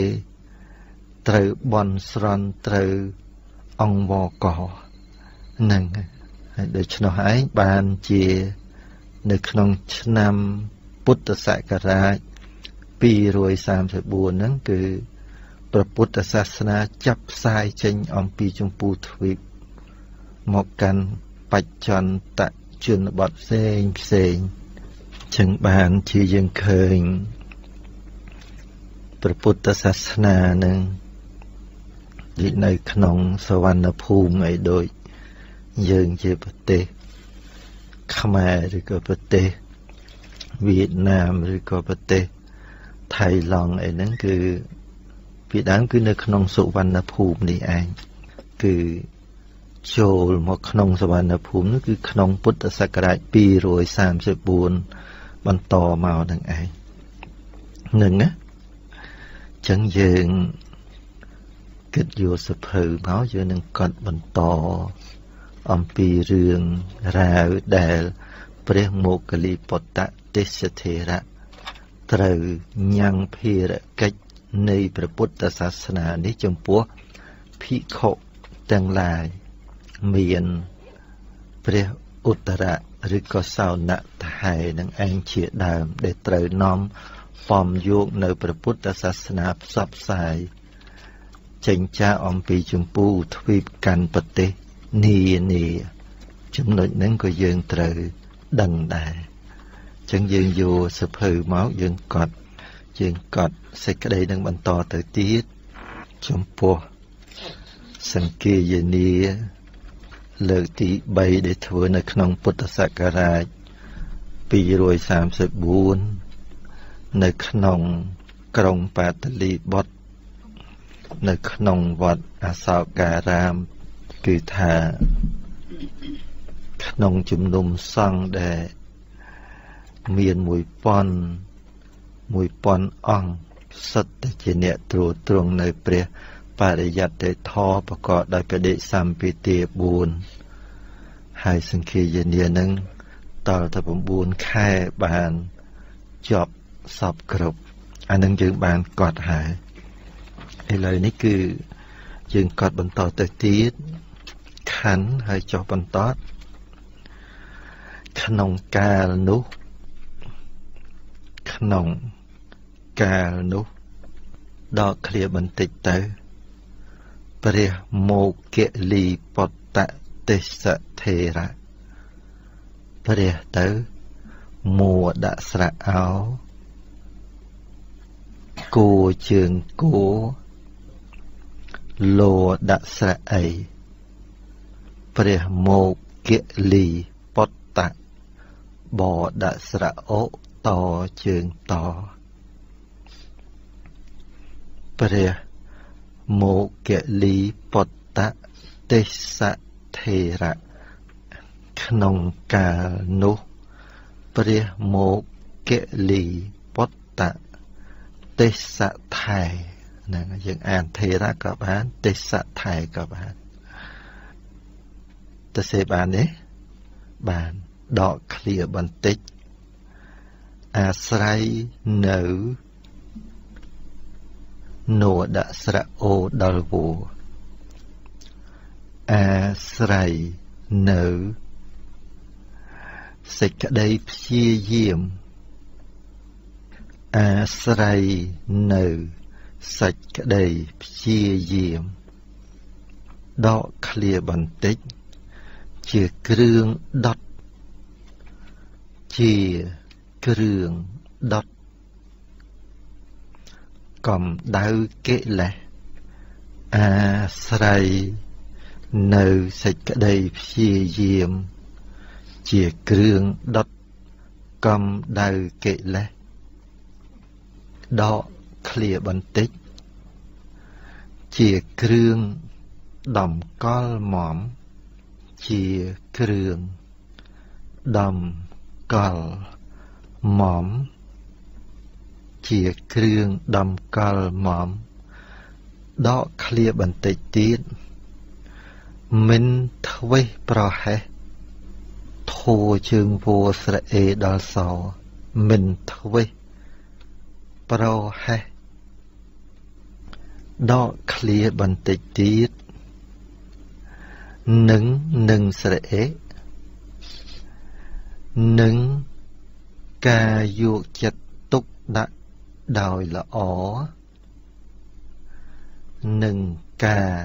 ត្រូវបន់ស្រន់ត្រូវ អង្គវកហ្នឹងហើយដូច្នោះឯងបានជានៅក្នុងឆ្នាំពុទ្ធសករាជ234ហ្នឹងគឺព្រះពុទ្ធសាសនាចាប់ផ្សាយចេញអំពីចម្ពោះទ្វីបមកកាន់បច្ចន្តជនបទផ្សេងផ្សេងចឹងបានជាយើងឃើញព្រះពុទ្ធសាសនានឹង ដូចនៅក្នុងសវណ្ណភូមិអីដូចយើងជាប្រទេសខ្មែរឬក៏ប្រទេសវៀតណាមឬក៏ប្រទេសថៃឡង់អីហ្នឹងគឺពីដើមគឺនៅក្នុងសុវណ្ណភូមិនេះឯងគឺចូលមកក្នុងសវណ្ណភូមិនោះគឺក្នុងពុទ្ធសករាជ234បន្តមកនឹងឯងនឹងណាចឹងយើង គិតយកសភៅមកយើងនឹងកត់បន្តអំពីរឿងរ៉ាវដែលព្រះមោគលីពុទ្ធទេសធេរៈត្រូវញ៉ាំងភារកិច្ចនៃព្រះពុទ្ធសាសនានេះចំពោះភិក្ខុទាំងឡាយមានព្រះឧត្តរៈឬក៏សោណតហេនឹងឯងជាដើម ដែលត្រូវនាំបំយកនៅព្រះពុទ្ធសាសនាផ្សព្វផ្សាយ ចេញចាអំពីចម្ពូទ្វីបកាន់ប្រទេសនានាចំណុចហ្នឹងក៏យើងត្រូវដឹងដែរចឹងយើងយកសភៅមកយើងកត់យើងកត់សេចក្តីនឹងបន្តទៅទៀតចំពោះសង្គាយនាលើកទី3ដែលធ្វើនៅក្នុងពុទ្ធសករាជ234នៅក្នុងក្រុងបាតលីបុត្រ នៅក្នុងវត្តអសោការាមគឺថាក្នុងជំនុំសង្ឃដែលមាន1000 1000អង្គសិតតែជាអ្នកត្រួតត្រងនៅព្រះបរិយត្តិធម៌ប្រកបដោយបដិសម្ពិទា4ហើយសង្ឃាយនានឹងតលទៅ9ខែបានជាប់សពគ្រប់អានឹងយើងបានកត់ហើយ ឥឡូវនេះគឺ យើងកត់បន្តទៅទៀតខណ្ឌហើយចុះបន្តក្នុងកាលនោះក្នុងកាលនោះដកឃ្លាបន្តិចទៅ ព្រះមោគលីពតទេសធេរៈព្រះទៅមួដាក់ស្រៈអោគោជើងគោ លោដាក់ស្រៈអីព្រះមោគលីពតៈបដាក់ស្រៈអូតជើងតព្រះមោគលីពតៈទេសធេរៈក្នុងកាលនោះព្រះមោគលីពតៈទេសថែ ហ្នឹងយើងអានធេរៈក៏បានទេសថែក៏បានទៅសេបានទេបានដកឃ្លាបន្តិចអាស្រ័យនៅនោដាក់ស្រៈអូដល់វោអាស្រ័យនៅសេចក្តីព្យាយាមអាស្រ័យនៅ សេចក្តីព្យាយាមដកឃ្លាបន្តិច ជាគ្រឿងដុតជាគ្រឿងដុតកំដៅកិលេសអាស្រ័យនៅសេចក្តីព្យាយាម ជាគ្រឿងដុតកំដៅកិលេសដក ឃ្លាបន្តិច ជាគ្រឿងដំកល់មមជាគ្រឿងដំកល់មមជាគ្រឿងដំកល់មមដកឃ្លាបន្តិចទៀតមិនធ្វេសប្រហែសធូជើងវោស្រអេដល់សមិនធ្វេសប្រហែស ដកឃ្លាបន្តិចទៀតនឹងនឹងស្រអេនឹងការយកចិត្តទុកដាក់ដោយល្អនឹងការ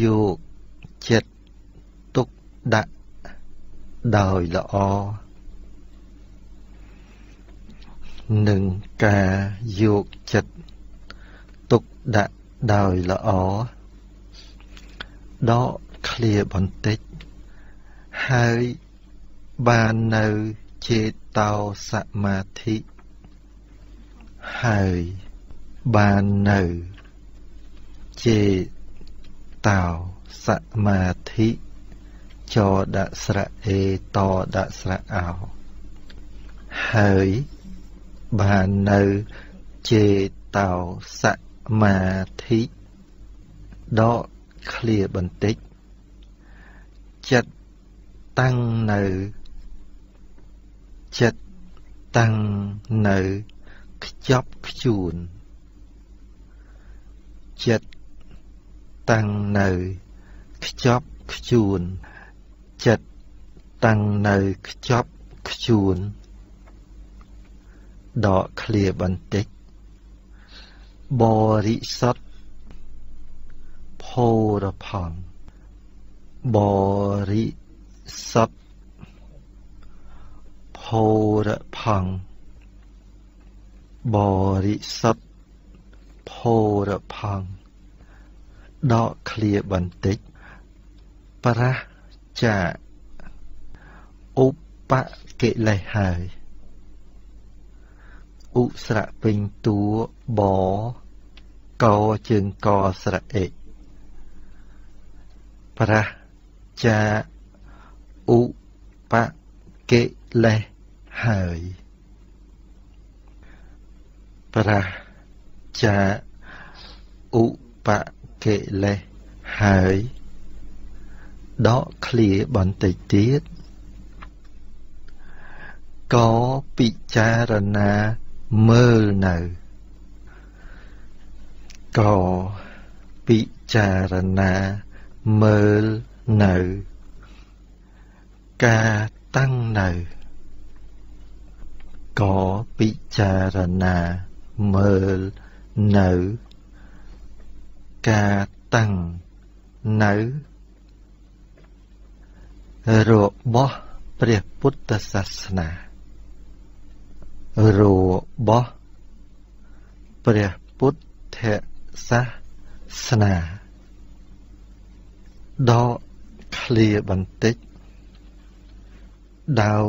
យកចិត្តទុកដាក់ដោយល្អនឹងការយកចិត្តទុក ដាក់ដោយល្អដកឃ្លាបន្តិច ហើយបាននៅចេតោសមាធិហើយបាននៅចេតោសមាធិចដាក់ស្រៈអេតដាក់ស្រៈអោហើយបាននៅចេតោស មាធិដកឃ្លាបន្តិច ចិត្តតាំងនៅចិត្តតាំងនៅខ្ចប់ខ្ជួនចិត្តតាំងនៅខ្ចប់ខ្ជួនចិត្តតាំងនៅខ្ចប់ខ្ជួនដកឃ្លាបន្តិច បរិសុទ្ធផោរផងបរិសុទ្ធរផង់បរិសុទ្ធផរផង់ដកឃ្លាបន្តិចប្រះចាឧបកិលេសហើយ ឧស្រៈពេញតួបកជើងកស្រៈអេប្រះចាឧបកិលេសហើយប្រះចាឧបកិលេសហើយដកឃ្លាបន្តិចទៀតក៏ពិចារណា មើលនៅក៏ពិចារណាមើលនៅការតាំងនៅក៏ពិចារណាមើលនៅការតាំងនៅរបស់ព្រះពុទ្ធសាសនា របស់ព្រះពុទ្ធសាសនាដកឃ្លាបន្តិចដោយ